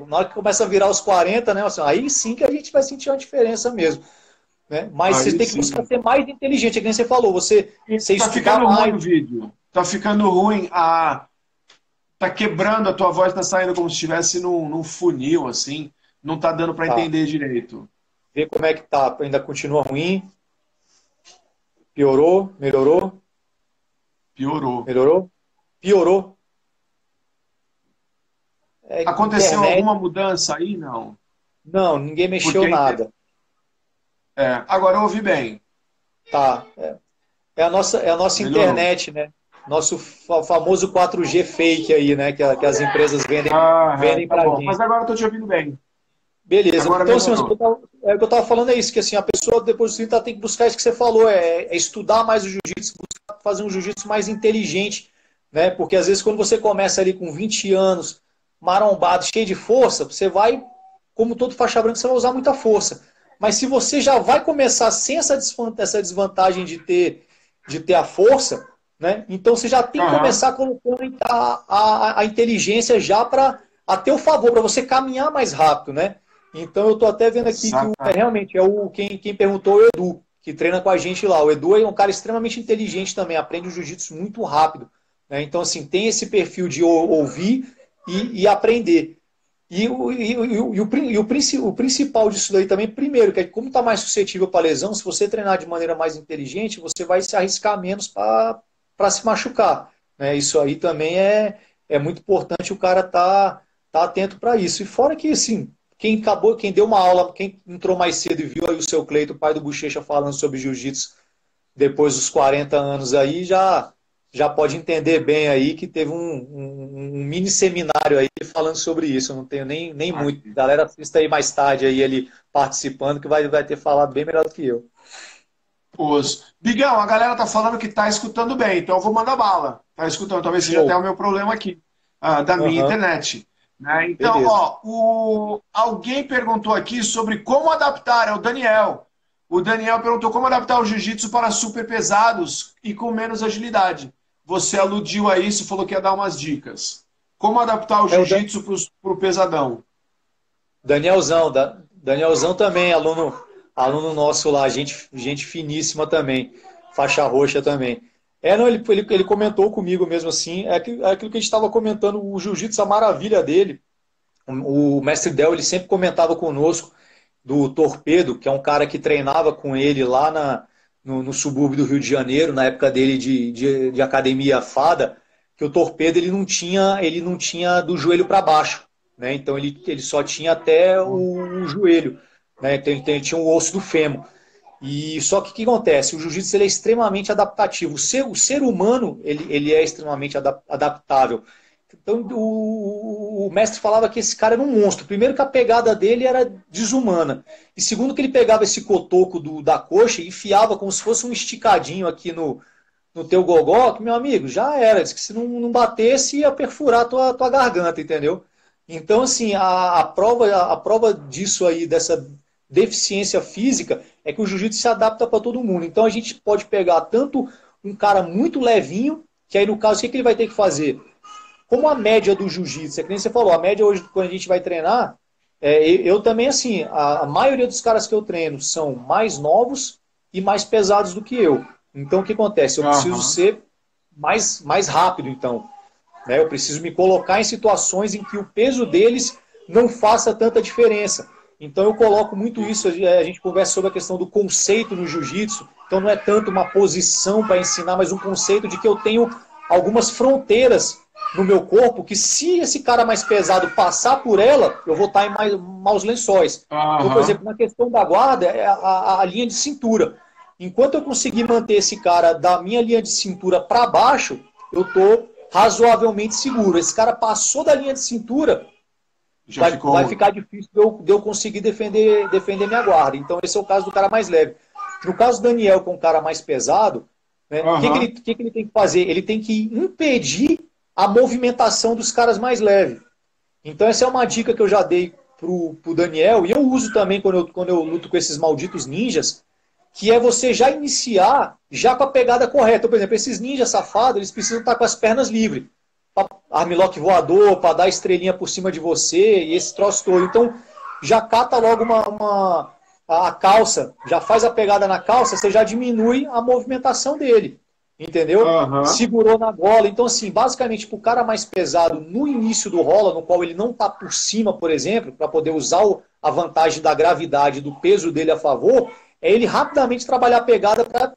Na hora que começa a virar os 40, né? Assim, aí sim que a gente vai sentir uma diferença mesmo. Né? Mas aí você tem que buscar ser mais inteligente, é que você falou, você, você tá ficando mais... ruim o vídeo. Tá ficando ruim a. Tá quebrando a tua voz, tá saindo como se estivesse num, num funil, assim. Não tá dando para tá. entender direito. Vê como é que tá. Ainda continua ruim. Piorou? Melhorou? Piorou. Melhorou? Piorou. É, Aconteceu internet... alguma mudança aí? Não. Não, ninguém mexeu Porque... nada. É, agora eu ouvi bem. Tá. É, é a nossa, é a nossa internet, né? Nosso famoso 4G fake aí, né? Que, que as empresas vendem, ah, é, vendem tá pra bom. gente. Mas agora eu tô te ouvindo bem. Beleza. Agora então, assim, o que, é, eu estava falando é isso, que assim, a pessoa depois do 30 tem que buscar isso que você falou, é, é estudar mais o jiu-jitsu, fazer um jiu-jitsu mais inteligente, né? Porque às vezes quando você começa ali com 20 anos, marombado, cheio de força, você vai, como todo faixa branca, você vai usar muita força. Mas se você já vai começar sem essa desvantagem de ter, de ter a força, né? Então você já tem que uhum. começar colocando a, a, a inteligência já para a teu favor, para você caminhar mais rápido, né? Então eu estou até vendo aqui que o, é, realmente é o quem, quem perguntou é o Edu, que treina com a gente lá. O Edu é um cara extremamente inteligente também, aprende o jiu-jitsu muito rápido. Né? Então, assim, tem esse perfil de ouvir e, e aprender. E, o, e, o, e, o, e, o, principal disso daí também, primeiro, que é como está mais suscetível para lesão, se você treinar de maneira mais inteligente, você vai se arriscar menos para se machucar. Né? Isso aí também é, é muito importante o cara tá, tá atento para isso. E fora que, assim, quem acabou, quem deu uma aula, quem entrou mais cedo e viu aí o seu Cleito, o pai do Bochecha, falando sobre jiu-jitsu depois dos 40 anos aí, já já pode entender bem aí que teve um, um, um, mini seminário aí falando sobre isso. Eu não tenho nem, nem muito. A galera assista aí mais tarde aí ele participando, que vai, vai ter falado bem melhor do que eu. Os... Bigão, a galera tá falando que tá escutando bem, então eu vou mandar bala. Tá escutando, talvez seja até o meu problema aqui, uh, da minha uhum. internet. Né? Então, Beleza. ó, o... alguém perguntou aqui sobre como adaptar, é o Daniel. O Daniel perguntou como adaptar o jiu-jitsu para super pesados e com menos agilidade. Você aludiu a isso, falou que ia dar umas dicas. Como adaptar o é jiu-jitsu para o pesadão? Danielzão, da, Danielzão também, aluno, aluno nosso lá, gente, gente finíssima também, faixa roxa também. É, não, ele, ele, ele comentou comigo mesmo assim, é aquilo, é aquilo que a gente estava comentando, o jiu-jitsu, a maravilha dele. O, o mestre Del, ele sempre comentava conosco do Torpedo, que é um cara que treinava com ele lá na, no, no, subúrbio do Rio de Janeiro, na época dele de, de, de, academia fada, que o torpedo ele não tinha, ele não tinha do joelho para baixo, né? Então ele, ele só tinha até o, o joelho, né? Então ele, ele, tinha o osso do fêmur. E só que o que acontece? O jiu-jitsu é extremamente adaptativo. O ser, o ser humano ele, ele é extremamente adaptável. Então o, o, mestre falava que esse cara era um monstro. Primeiro que a pegada dele era desumana. E segundo que ele pegava esse cotoco do, da coxa e enfiava como se fosse um esticadinho aqui no, no teu gogó, que, meu amigo, já era. Diz que se não, não batesse, ia perfurar tua, tua garganta, entendeu? Então, assim, a, a, prova, a, a prova disso aí, dessa deficiência física, é que o jiu-jitsu se adapta para todo mundo. Então a gente pode pegar tanto um cara muito levinho, que aí no caso, o que, que ele vai ter que fazer? Como a média do jiu-jitsu, é que nem você falou, a média hoje, quando a gente vai treinar, é, eu também, assim, a, a, maioria dos caras que eu treino são mais novos e mais pesados do que eu. Então, o que acontece? Eu uhum. preciso ser mais, mais rápido, então. Né? Eu preciso me colocar em situações em que o peso deles não faça tanta diferença. Então, eu coloco muito isso. A gente conversa sobre a questão do conceito no jiu-jitsu. Então, não é tanto uma posição para ensinar, mas um conceito de que eu tenho algumas fronteiras no meu corpo que se esse cara mais pesado passar por ela, eu vou estar em mais, maus lençóis. Uhum. Então, por exemplo, na questão da guarda, é a, a, linha de cintura. Enquanto eu conseguir manter esse cara da minha linha de cintura para baixo, eu estou razoavelmente seguro. Esse cara passou da linha de cintura, vai, vai, ficar difícil de eu, de eu, conseguir defender, defender minha guarda. Então, esse é o caso do cara mais leve. No caso do Daniel, com é um cara mais pesado, né, o que, que, ele, que, que ele tem que fazer? Ele tem que impedir a movimentação dos caras mais leves. Então essa é uma dica que eu já dei pro, pro Daniel, e eu uso também quando eu, quando eu luto com esses malditos ninjas, que é você já iniciar já com a pegada correta. Por exemplo, esses ninjas safados, eles precisam estar com as pernas livres. Armlock voador, para dar estrelinha por cima de você, e esse troço todo. Então, já cata logo uma, uma, a calça, já faz a pegada na calça, você já diminui a movimentação dele. Entendeu? Uhum. Segurou na gola. Então, assim, basicamente, para o cara mais pesado no início do rola, no qual ele não está por cima, por exemplo, para poder usar a vantagem da gravidade, do peso dele a favor, é ele rapidamente trabalhar a pegada para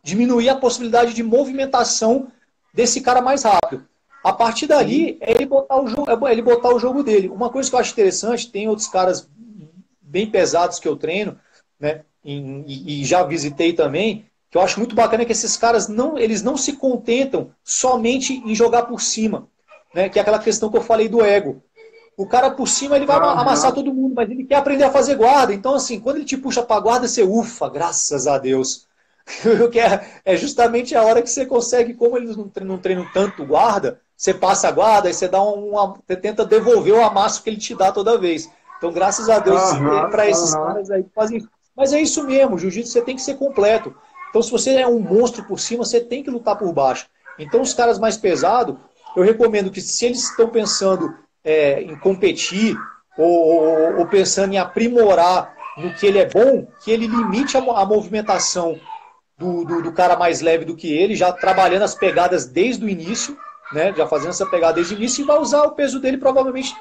diminuir a possibilidade de movimentação desse cara mais rápido. A partir dali, é ele botar o jogo, é ele botar o jogo dele. Uma coisa que eu acho interessante, tem outros caras bem pesados que eu treino, né? E, e já visitei também, que eu acho muito bacana é que esses caras não, eles não se contentam somente em jogar por cima, né? Que é aquela questão que eu falei do ego. O cara por cima ele vai amassar todo mundo, mas ele quer aprender a fazer guarda. Então assim, quando ele te puxa para guarda, você ufa, graças a Deus. que é, é justamente a hora que você consegue, como eles não treinam, não treinam tanto guarda, você passa a guarda e você dá uma, você tenta devolver o amasso que ele te dá toda vez. Então, graças a Deus, uhum, para esses uhum. caras aí fazem Mas é isso mesmo, jiu-jitsu você tem que ser completo. Então, se você é um monstro por cima, você tem que lutar por baixo. Então, os caras mais pesados, eu recomendo que se eles estão pensando é, em competir ou, ou, ou, pensando em aprimorar no que ele é bom, que ele limite a, a movimentação do, do, do, cara mais leve do que ele, já trabalhando as pegadas desde o início, né, já fazendo essa pegada desde o início, e vai usar o peso dele provavelmente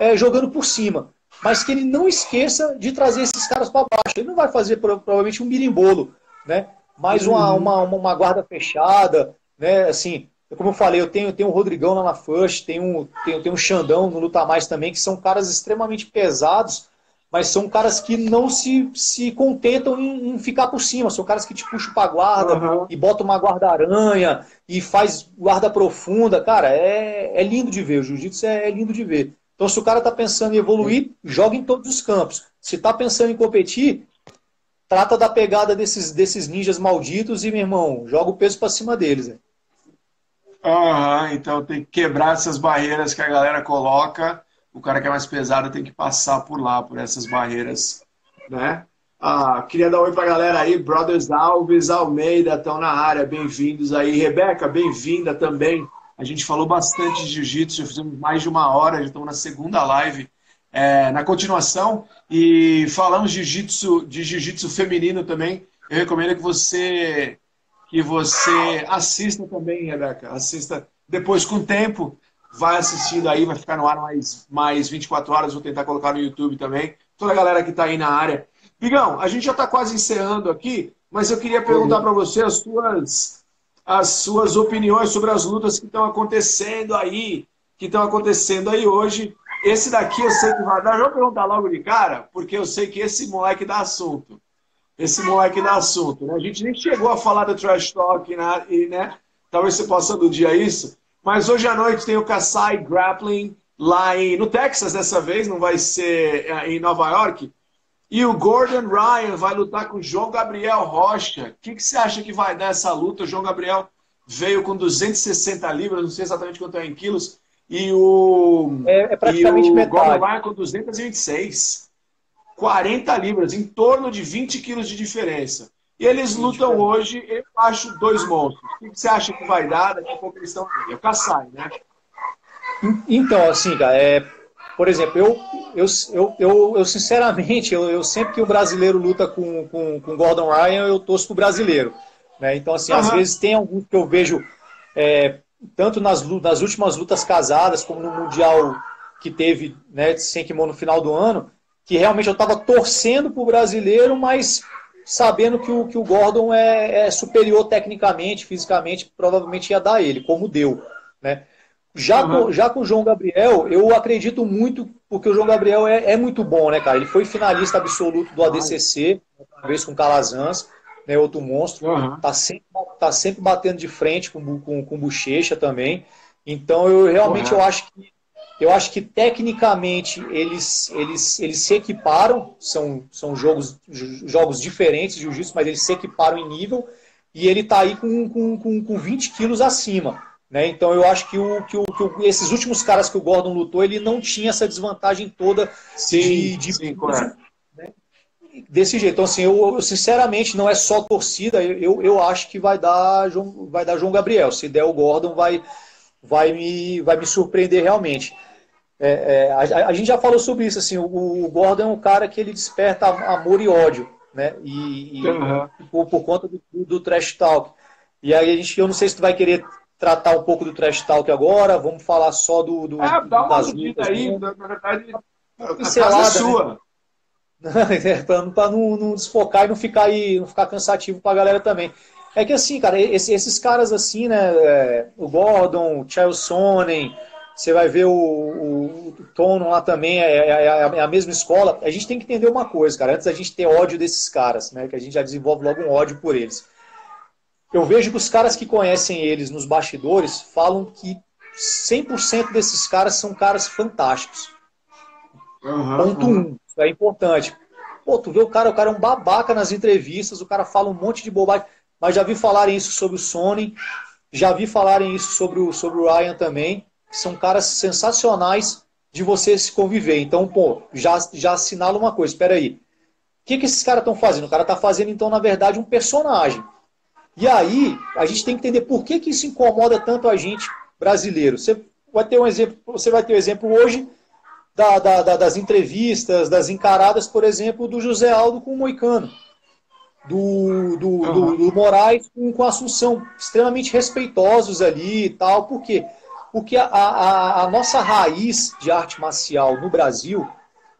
é, jogando por cima. Mas que ele não esqueça de trazer esses caras para baixo. Ele não vai fazer provavelmente um birimbolo né? Mais uma, uhum. uma, uma, guarda fechada, né? Assim, como eu falei, eu tenho, tenho o Rodrigão lá na First, tenho, tenho, tenho o Xandão no Luta Mais também, que são caras extremamente pesados, mas são caras que não se, se contentam em, em ficar por cima. São caras que te puxam pra guarda uhum. e botam uma guarda-aranha e faz guarda profunda. Cara, é, é lindo de ver. O jiu-jitsu é, é, lindo de ver. Então, se o cara tá pensando em evoluir, joga em todos os campos. Se tá pensando em competir, trata da pegada desses, desses ninjas malditos e, meu irmão, joga o peso para cima deles. Né? Uhum, então tem que quebrar essas barreiras que a galera coloca. O cara que é mais pesado tem que passar por lá, por essas barreiras, né? Ah, queria dar um oi pra galera aí, Brothers Alves, Almeida, estão na área, bem-vindos aí. Rebeca, bem-vinda também. A gente falou bastante de jiu-jitsu, já fizemos mais de uma hora, já estamos na segunda live é, na continuação. E falamos de jiu-jitsu, de jiu-jitsu feminino também. Eu recomendo que você que você assista também, Rebeca. Assista depois com o tempo. Vai assistindo aí, vai ficar no ar mais, mais 24 horas. Vou tentar colocar no YouTube também. Toda a galera que está aí na área. Bigão, a gente já está quase encerrando aqui, mas eu queria perguntar para você as suas, as suas opiniões sobre as lutas que estão acontecendo aí, que estão acontecendo aí hoje. Esse daqui eu sei que vai dar. Já vou perguntar logo de cara, porque eu sei que esse moleque dá assunto. Esse moleque dá assunto. Né? A gente nem chegou a falar do trash talk, né? E, né? Talvez você possa dia isso. Mas hoje à noite tem o Kasai Grappling lá em, no Texas dessa vez, não vai ser é, em Nova York. E o Gordon Ryan vai lutar com o João Gabriel Rocha. O que, que você acha que vai dar essa luta? O João Gabriel veio com 260 libras, não sei exatamente quanto é em quilos. E o, é, é praticamente e o metade. Gordon Ryan com 226. 40 libras, em torno de 20 quilos de diferença. E eles lutam hoje embaixo dois monstros. O que você acha que vai dar? Daqui a pouco eles estão É o Kassai, né? Então, assim, cara, é, por exemplo, eu, eu, eu, eu, eu sinceramente, eu, eu, sempre que o brasileiro luta com, com, com Gordon Ryan, eu torço pro brasileiro. Né? Então, assim, uhum. às vezes tem alguns que eu vejo é, tanto nas, nas últimas lutas casadas, como no Mundial que teve né, sem kimono no final do ano, que realmente eu estava torcendo para o brasileiro, mas sabendo que o, que o Gordon é, é, superior tecnicamente, fisicamente, provavelmente ia dar ele, como deu. Né? Já, uhum. com, já com o João Gabriel, eu acredito muito, porque o João Gabriel é, é muito bom, né, cara? Ele foi finalista absoluto do ADCC, uma vez com Calazans né, outro monstro, uhum. tá, sempre, tá sempre batendo de frente com, com, com bochecha também. Então eu realmente uhum. eu acho que eu acho que tecnicamente eles, eles, eles se equiparam, são, são jogos, jogos diferentes de jiu-jitsu, mas eles se equiparam em nível e ele está aí com, com, com, com 20 quilos acima. Né? Então eu acho que, o, que, o, que esses últimos caras que o Gordon lutou, ele não tinha essa desvantagem toda sim, de, de sim? Desse jeito. Então, assim, eu, eu, sinceramente não é só torcida, eu, eu acho que vai dar, João, vai dar João Gabriel. Se der o Gordon, vai, vai, me, vai me surpreender realmente. É, é, a, a, gente já falou sobre isso, assim, o, o, Gordon é um cara que ele desperta amor e ódio, né? E, e uhum. por, por, conta do, do, trash talk. E aí a gente, eu não sei se tu vai querer tratar um pouco do trash talk agora, vamos falar só do, do é, dá uma das aí, na verdade, é né? sua. Né? para não, não, desfocar e não ficar aí, não ficar cansativo para a galera também. É que assim, cara, esses, esses caras assim, né, é, o Gordon, o Charles Sonnen, você vai ver o, o, o Tono lá também, é, é, é, é, a mesma escola. A gente tem que entender uma coisa, cara, antes da gente ter ódio desses caras, né, que a gente já desenvolve logo um ódio por eles. Eu vejo que os caras que conhecem eles nos bastidores falam que 100% desses caras são caras fantásticos. Uhum, Ponto uhum. um, isso é importante. Pô, tu vê o cara, o cara é um babaca nas entrevistas, o cara fala um monte de bobagem, mas já vi falarem isso sobre o Sony, já vi falarem isso sobre o, sobre o Ryan também são caras sensacionais de você se conviver. Então, pô, já, já assinala uma coisa, espera aí. O que, que esses caras estão fazendo? O cara está fazendo, então, na verdade, um personagem. E aí, a gente tem que entender por que, que isso incomoda tanto a gente brasileiro. Você vai ter um exemplo, você vai ter um exemplo hoje da, da, da, das entrevistas, das encaradas, por exemplo, do José Aldo com o Moicano. Do, do, uhum. do, do Moraes com, com a Assunção, extremamente respeitosos ali e tal. Por quê? Porque a, a, a nossa raiz de arte marcial no Brasil,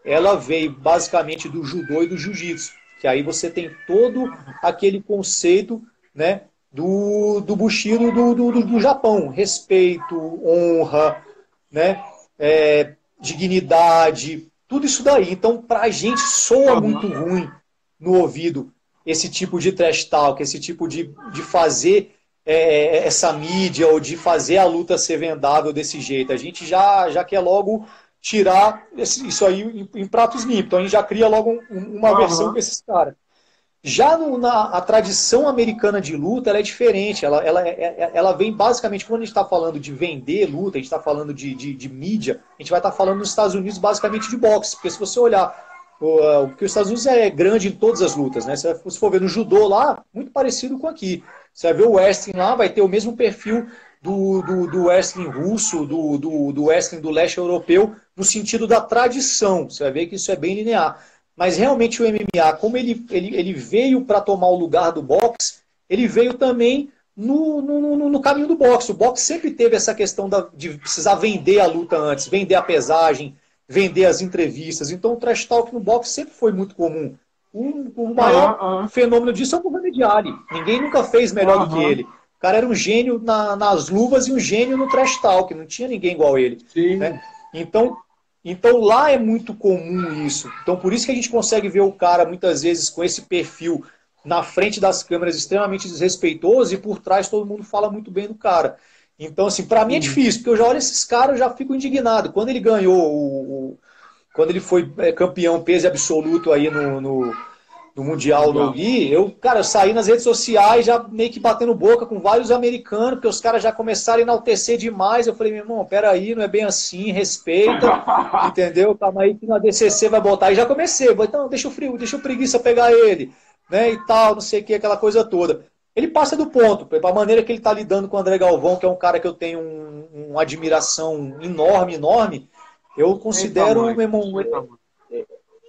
ela veio basicamente do judô e do jiu-jitsu. Que aí você tem todo aquele conceito né, do, do Bushido do, do, do Japão. Respeito, honra, né, é, dignidade, tudo isso daí. Então, para a gente soa muito ruim no ouvido esse tipo de trash talk, esse tipo de, de fazer é, é, essa mídia ou de fazer a luta ser vendável desse jeito. A gente já, já quer logo tirar esse, isso aí em, em, pratos limpos. Então a gente já cria logo um, uma uhum. versão com esses caras. Já no, na a tradição americana de luta, ela é diferente. Ela, ela, é, é, ela vem basicamente, quando a gente está falando de vender luta, a gente está falando de, de, de, mídia, a gente vai estar tá falando nos Estados Unidos basicamente de boxe. Porque se você olhar, o, que os Estados Unidos é grande em todas as lutas, né? Se você for ver no judô lá, muito parecido com aqui. Você vai ver o wrestling lá, vai ter o mesmo perfil do, do, do wrestling russo, do, do, do wrestling do leste europeu, no sentido da tradição. Você vai ver que isso é bem linear. Mas realmente o MMA, como ele, ele, ele veio para tomar o lugar do boxe, ele veio também no, no, no, caminho do boxe. O boxe sempre teve essa questão da, de precisar vender a luta antes, vender a pesagem, vender as entrevistas. Então o trash talk no boxe sempre foi muito comum. O, o maior fenômeno disso é o Muhammad Ali. Ninguém nunca fez melhor do que ele. O cara era um gênio na, nas luvas e um gênio no trash talk. Não tinha ninguém igual ele. Né? Então, então lá é muito comum isso. Então por isso que a gente consegue ver o cara muitas vezes com esse perfil na frente das câmeras extremamente desrespeitoso e por trás todo mundo fala muito bem do cara. Então assim, para mim é difícil, porque eu já olho esses caras, eu já fico indignado. Quando ele ganhou o, quando ele foi é, campeão peso absoluto aí no, no, no Mundial no Gui, eu, cara, eu saí nas redes sociais já meio que batendo boca com vários americanos, porque os caras já começaram a enaltecer demais. Eu falei, meu irmão, peraí, não é bem assim, respeita, entendeu? Calma aí que na DCC vai botar. E já comecei, então deixa o frio, deixa o preguiça pegar ele, né, e tal, não sei o que, aquela coisa toda. Ele passa do ponto, a maneira que ele está lidando com o André Galvão, que é um cara que eu tenho um, uma admiração enorme, enorme, eu considero, meu irmão,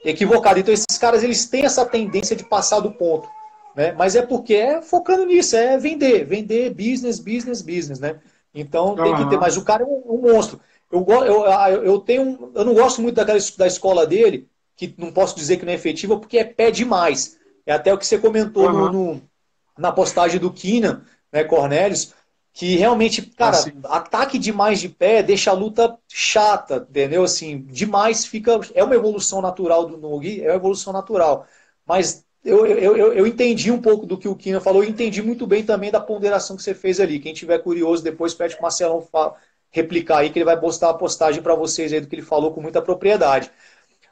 equivocado. Então, esses caras eles têm essa tendência de passar do ponto. Né? Mas é porque é focando nisso, é vender, vender business, business, business, né? Então tem que ter. Mas o cara é um, um monstro. Eu, eu, eu, tenho, eu não gosto muito daquela, da escola dele, que não posso dizer que não é efetiva, porque é pé demais. É até o que você comentou uhum. no, no, na postagem do Kina, né, Cornelius, que realmente, cara, assim. ataque demais de pé deixa a luta chata, entendeu? Assim, demais fica. É uma evolução natural do Nogi, é uma evolução natural. Mas eu, eu, eu, eu entendi um pouco do que o Kina falou, e entendi muito bem também da ponderação que você fez ali. Quem tiver curioso, depois pede para o Marcelão replicar aí, que ele vai postar a postagem para vocês aí do que ele falou com muita propriedade.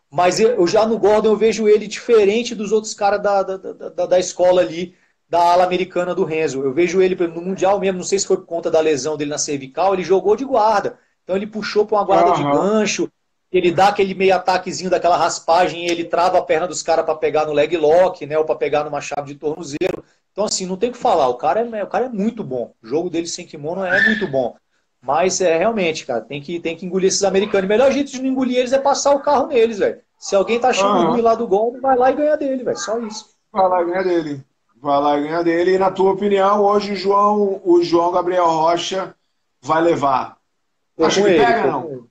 Mas eu, já no Gordon eu vejo ele diferente dos outros caras da, da, da, da escola ali da ala americana do Renzo. Eu vejo ele no Mundial mesmo, não sei se foi por conta da lesão dele na cervical, ele jogou de guarda. Então ele puxou para uma guarda uhum. de gancho, ele dá aquele meio ataquezinho daquela raspagem, ele trava a perna dos caras para pegar no leg lock, né, ou para pegar numa chave de tornozelo. Então assim, não tem o que falar, o cara é, o cara é muito bom. O jogo dele sem kimono é muito bom. Mas é realmente, cara, tem que, tem que engolir esses americanos. O melhor jeito de não engolir eles é passar o carro neles, velho. Se alguém tá achando uhum. ruim lá do gol, vai lá e ganha dele, velho. Só isso. Vai lá e ganha dele. Vai lá e ganha dele. E na tua opinião, hoje o João, o João Gabriel Rocha vai levar. Acha que ele, pega, não?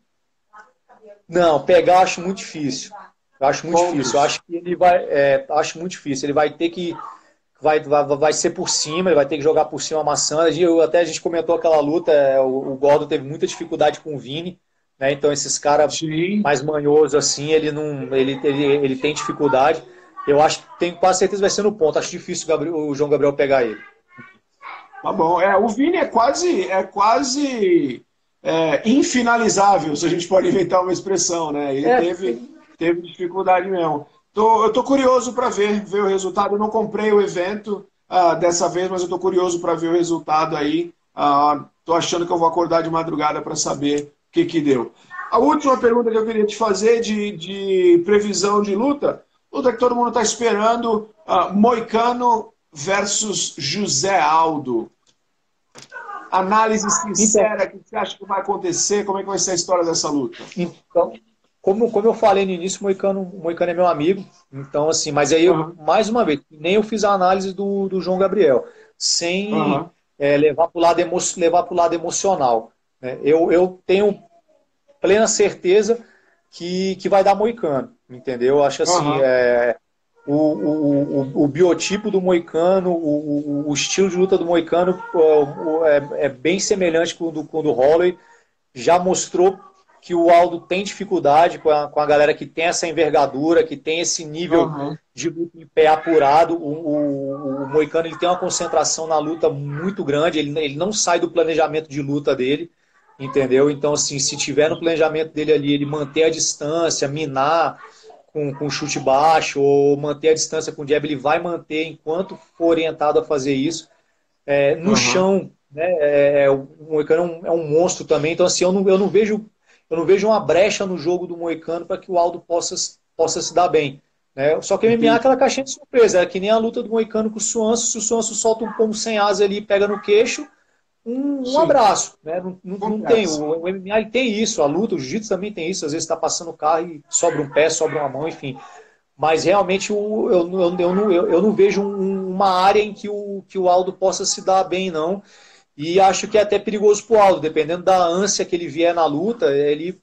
Não, pegar eu acho muito difícil. Eu acho muito difícil. Eu acho que ele vai. É, acho muito difícil. Ele vai ter que. Vai, vai, vai ser por cima, ele vai ter que jogar por cima a maçã. Eu, até a gente comentou aquela luta, é, o, o Gordo teve muita dificuldade com o Vini. Né? Então esses caras mais manhosos assim, ele não. Ele, ele, ele tem dificuldade. Eu acho, tenho quase certeza que vai ser no ponto. Acho difícil o, Gabriel, o João Gabriel pegar ele. Tá bom. É, o Vini é quase. É quase é, infinalizável, se a gente pode inventar uma expressão, né? Ele é. teve, teve dificuldade mesmo. Tô, eu tô curioso para ver, ver o resultado. Eu não comprei o evento uh, dessa vez, mas eu tô curioso para ver o resultado aí. Uh, tô achando que eu vou acordar de madrugada para saber o que que deu. A última pergunta que eu queria te fazer de, de previsão de luta, luta que todo mundo está esperando, uh, Moicano versus José Aldo análise sincera, então, o que você acha que vai acontecer, como é que vai ser a história dessa luta? Então, como, como eu falei no início, o Moicano, o Moicano é meu amigo, então assim, mas aí, eu, uhum. mais uma vez, nem eu fiz a análise do, do João Gabriel, sem uhum. é, levar para o lado, emo, levar lado emocional. Né? Eu, eu tenho plena certeza que, que vai dar Moicano, entendeu? Acho assim, uhum. é, o, o, o, o, biotipo do moicano, o, o, estilo de luta do moicano é, é bem semelhante com o do, com o do Holloway. Já mostrou que o Aldo tem dificuldade com a, com a galera que tem essa envergadura, que tem esse nível uhum. de luta em pé apurado. O, o, o, Moicano ele tem uma concentração na luta muito grande, ele, ele não sai do planejamento de luta dele, entendeu? Então, assim, se tiver no planejamento dele ali, ele manter a distância, minar, com, com chute baixo ou manter a distância com o jab, ele vai manter enquanto for orientado a fazer isso. É, no uhum. chão, né, é, é o Moicano é um, é um, monstro também, então assim, eu não, eu não vejo eu não vejo uma brecha no jogo do Moicano para que o Aldo possa, possa se dar bem. Né? Só que MMA é aquela caixinha de surpresa, é que nem a luta do Moicano com o Suanço, se o Suanço solta um pombo sem asa ali e pega no queixo, um, um abraço. Né? Não, não, não tem. O, o, MMA tem isso, a luta, o jiu-jitsu também tem isso. Às vezes está passando o carro e sobra um pé, sobra uma mão, enfim. Mas realmente eu, eu, eu, eu, não, eu, eu não vejo um, uma área em que o, que o Aldo possa se dar bem, não. E acho que é até perigoso para o Aldo, dependendo da ânsia que ele vier na luta, ele,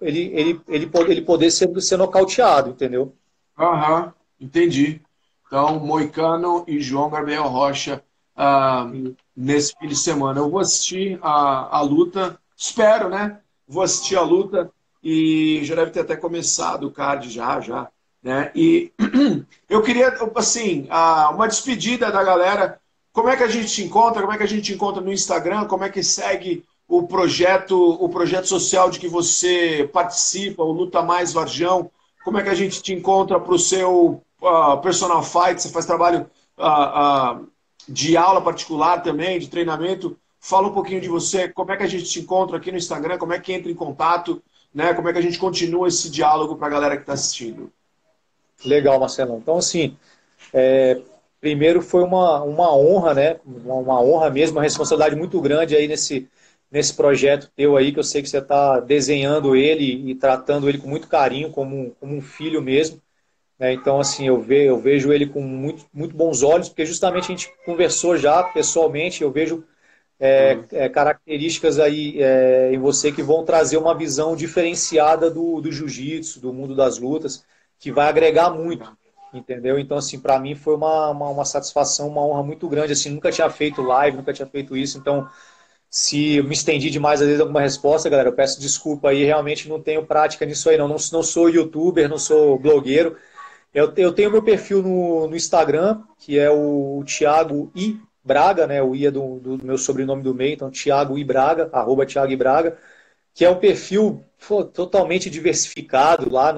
ele, ele, ele, ele poder ser, ser nocauteado, entendeu? Aham, entendi. Então, Moicano e João Gabriel Rocha ah, nesse fim de semana. Eu vou assistir a, a luta, espero, né? Vou assistir a luta e já deve ter até começado o card já, já. Né? E eu queria, assim, uma despedida da galera. Como é que a gente te encontra? Como é que a gente te encontra no Instagram? Como é que segue o projeto, o projeto social de que você participa, o Luta Mais Varjão? Como é que a gente te encontra para o seu uh, personal fight? Você faz trabalho uh, uh, de aula particular também, de treinamento. Fala um pouquinho de você, como é que a gente se encontra aqui no Instagram, como é que entra em contato, né? Como é que a gente continua esse diálogo para a galera que está assistindo. Legal, Marcelo. Então, assim, é, primeiro foi uma, uma honra, né? Uma, uma, honra mesmo, uma responsabilidade muito grande aí nesse, nesse projeto teu aí, que eu sei que você está desenhando ele e tratando ele com muito carinho, como, como um filho mesmo. Né? Então, assim, eu, ve, eu vejo ele com muito, muito bons olhos, porque justamente a gente conversou já pessoalmente, eu vejo é, uhum. é, características aí é, em você que vão trazer uma visão diferenciada do, do jiu-jitsu, do mundo das lutas, que vai agregar muito, entendeu? Então, assim, para mim foi uma, uma, uma, satisfação, uma honra muito grande, assim, nunca tinha feito live, nunca tinha feito isso, então, se eu me estendi demais, às vezes, alguma resposta, galera, eu peço desculpa aí, realmente não tenho prática nisso aí, não, não, não sou youtuber, não sou blogueiro, eu, eu tenho meu perfil no, no Instagram, que é o Thiago I Braga, né? O I é do, do meu sobrenome do meio, então Thiago I Braga, arroba Thiago I Braga, que é um perfil pô, totalmente diversificado lá,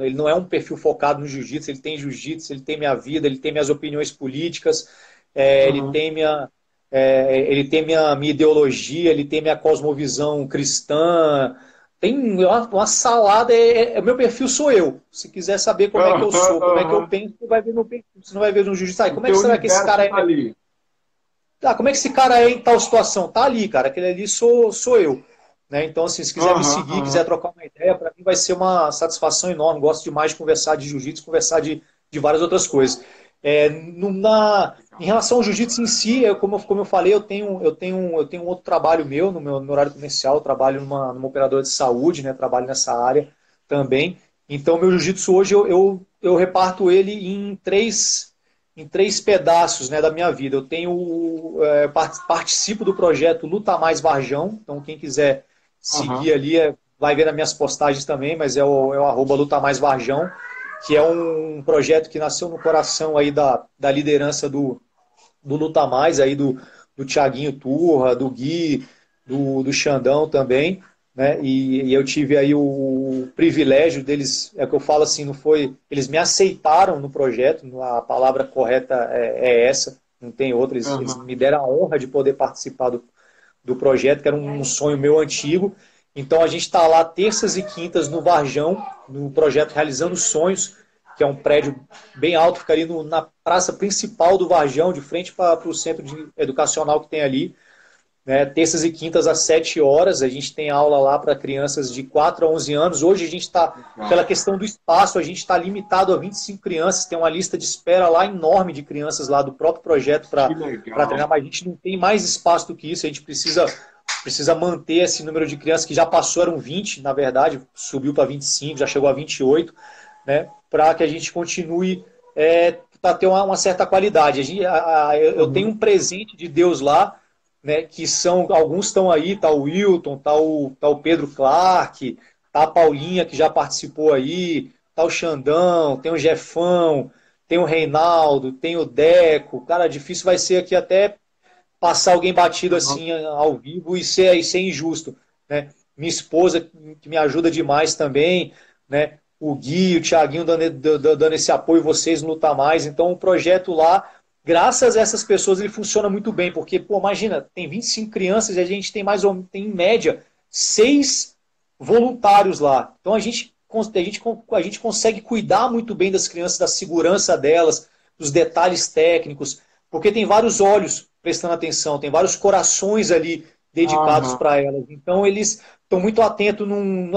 ele não é um perfil focado no jiu-jitsu, ele tem jiu-jitsu, ele tem minha vida, ele tem minhas opiniões políticas, é, uhum. ele tem minha é, ele tem minha, minha ideologia, ele tem minha cosmovisão cristã, tem uma, uma salada, é, é, meu perfil sou eu. Se quiser saber como é que eu sou, como é que eu penso, você vai ver no você não vai ver no jiu-jitsu. Como é que será que esse cara é? Tá ali. Ah, como é que esse cara é em tal situação? Tá ali, cara. Aquele ali sou, sou eu. Né? Então, assim, se quiser uhum, me seguir, uhum. quiser trocar uma ideia, para mim vai ser uma satisfação enorme. Gosto demais de conversar de jiu-jitsu, conversar de, de várias outras coisas. É, no, na, em relação ao jiu-jitsu em si, eu, como, como eu falei, eu tenho, eu, tenho, eu tenho um outro trabalho meu no meu no horário comercial, eu trabalho numa, numa operadora de saúde, né, trabalho nessa área também. Então, meu jiu-jitsu hoje eu, eu, eu, reparto ele em três, em três pedaços né, da minha vida. Eu tenho é, participo do projeto Luta Mais Varjão, então quem quiser seguir uhum. ali é, vai ver nas minhas postagens também, mas é o, é o arroba Luta Mais Varjão, que é um projeto que nasceu no coração aí da, da liderança do, do Luta Mais, aí do, do Tiaguinho Turra, do Gui, do, do Xandão também né? E, e, eu tive aí o privilégio deles, é que eu falo assim, não foi, eles me aceitaram no projeto, a palavra correta é, é essa, não tem outra, eles, uhum. eles, me deram a honra de poder participar do, do projeto, que era um, um sonho meu antigo. Então a gente está lá terças e quintas no Varjão, no projeto Realizando Sonhos, que é um prédio bem alto, fica ali no, na praça principal do Varjão, de frente para o centro de, educacional que tem ali né, terças e quintas às 7 horas. A gente tem aula lá para crianças de 4 a 11 anos. Hoje a gente está, pela questão do espaço, a gente está limitado a 25 crianças. Tem uma lista de espera lá enorme de crianças lá do próprio projeto para treinar, mas a gente não tem mais espaço do que isso. A gente precisa, precisa manter esse número de crianças que já passou, eram 20, na verdade, subiu para 25, já chegou a 28, né, para que a gente continue. É, para ter uma, uma, certa qualidade. A gente, a, a, eu, tenho um presente de Deus lá, né, que são, alguns estão aí, tá o Wilton, tá o, tá o Pedro Clark, tá a Paulinha, que já participou aí, tá o Xandão, tem o Jefão, tem o Reinaldo, tem o Deco, cara, difícil vai ser aqui até passar alguém batido assim ao vivo e ser, e ser injusto, né? Minha esposa, que me ajuda demais também, né? O Gui, o Thiaguinho dando, dando esse apoio, vocês no Luta Mais. Então, o projeto lá graças a essas pessoas ele funciona muito bem, porque, pô, imagina, tem 25 crianças e a gente tem mais ou tem em média seis voluntários lá. Então a gente, a gente, a gente consegue cuidar muito bem das crianças, da segurança delas, dos detalhes técnicos, porque tem vários olhos prestando atenção, tem vários corações ali dedicados para elas. Então eles estão muito atentos,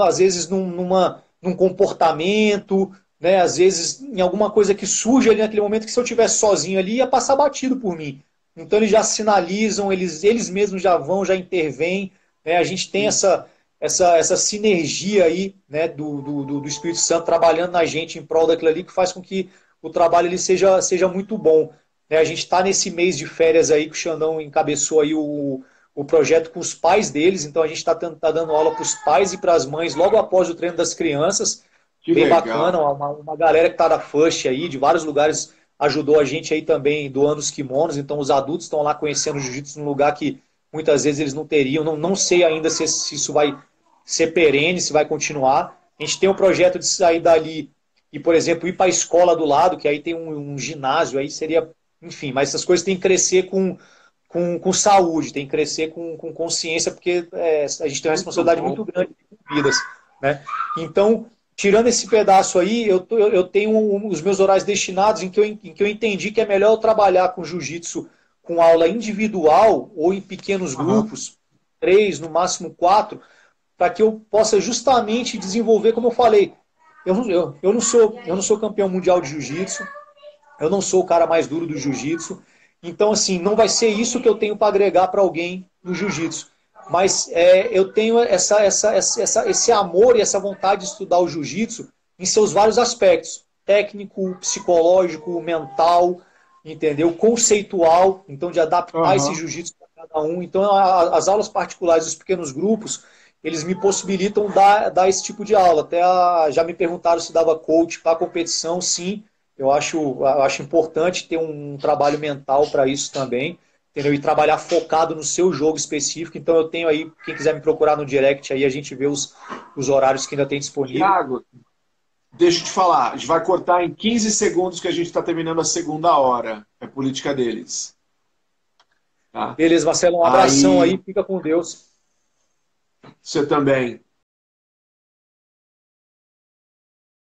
às vezes, num, numa, num comportamento, né? Às vezes, em alguma coisa que surge ali naquele momento que se eu tivesse sozinho ali, ia passar batido por mim. Então eles já sinalizam, eles, eles mesmos já vão, já intervêm. Né? A gente tem essa, essa, essa sinergia aí né, do, do, do Espírito Santo trabalhando na gente em prol daquilo ali que faz com que o trabalho ele seja, seja muito bom. Né? A gente está nesse mês de férias aí que o Xandão encabeçou aí o, o projeto com os pais deles, então a gente está tá dando aula para os pais e para as mães logo após o treino das crianças. Que bem legal. bacana, uma, uma galera que está da FUSH aí, de vários lugares, ajudou a gente aí também doando os kimonos, então os adultos estão lá conhecendo o jiu-jitsu num lugar que muitas vezes eles não teriam, não, não sei ainda se, se isso vai ser perene, se vai continuar. A gente tem um projeto de sair dali e, por exemplo, ir para a escola do lado, que aí tem um, um, ginásio, aí seria, enfim, mas essas coisas têm que crescer com, com, com saúde, tem que crescer com, com consciência, porque é, a gente tem uma responsabilidade muito grande de vidas. Né? Então, tirando esse pedaço aí, eu, eu tenho um, os meus horários destinados em que, eu, em que eu entendi que é melhor eu trabalhar com jiu-jitsu com aula individual ou em pequenos grupos, uhum. três, no máximo quatro, para que eu possa justamente desenvolver, como eu falei, eu, eu, eu, não, sou, eu não sou campeão mundial de jiu-jitsu, eu não sou o cara mais duro do jiu-jitsu, então, assim, não vai ser isso que eu tenho para agregar para alguém no jiu-jitsu mas é, eu tenho essa, essa, essa, esse amor e essa vontade de estudar o jiu-jitsu em seus vários aspectos: técnico, psicológico, mental, entendeu? Conceitual, então de adaptar uhum. esse jiu-jitsu para cada um. Então, a, as aulas particulares dos pequenos grupos, eles me possibilitam dar, dar esse tipo de aula. Até a, já me perguntaram se dava coach para competição, sim. Eu acho, eu acho importante ter um trabalho mental para isso também entendeu? E trabalhar focado no seu jogo específico. Então eu tenho aí, quem quiser me procurar no direct, aí a gente vê os, os horários que ainda tem disponível. Thiago, deixa eu te falar, a gente vai cortar em 15 segundos que a gente está terminando a segunda hora. É política deles. Tá? Beleza, Marcelo, um abração aí, aí fica com Deus. Você também.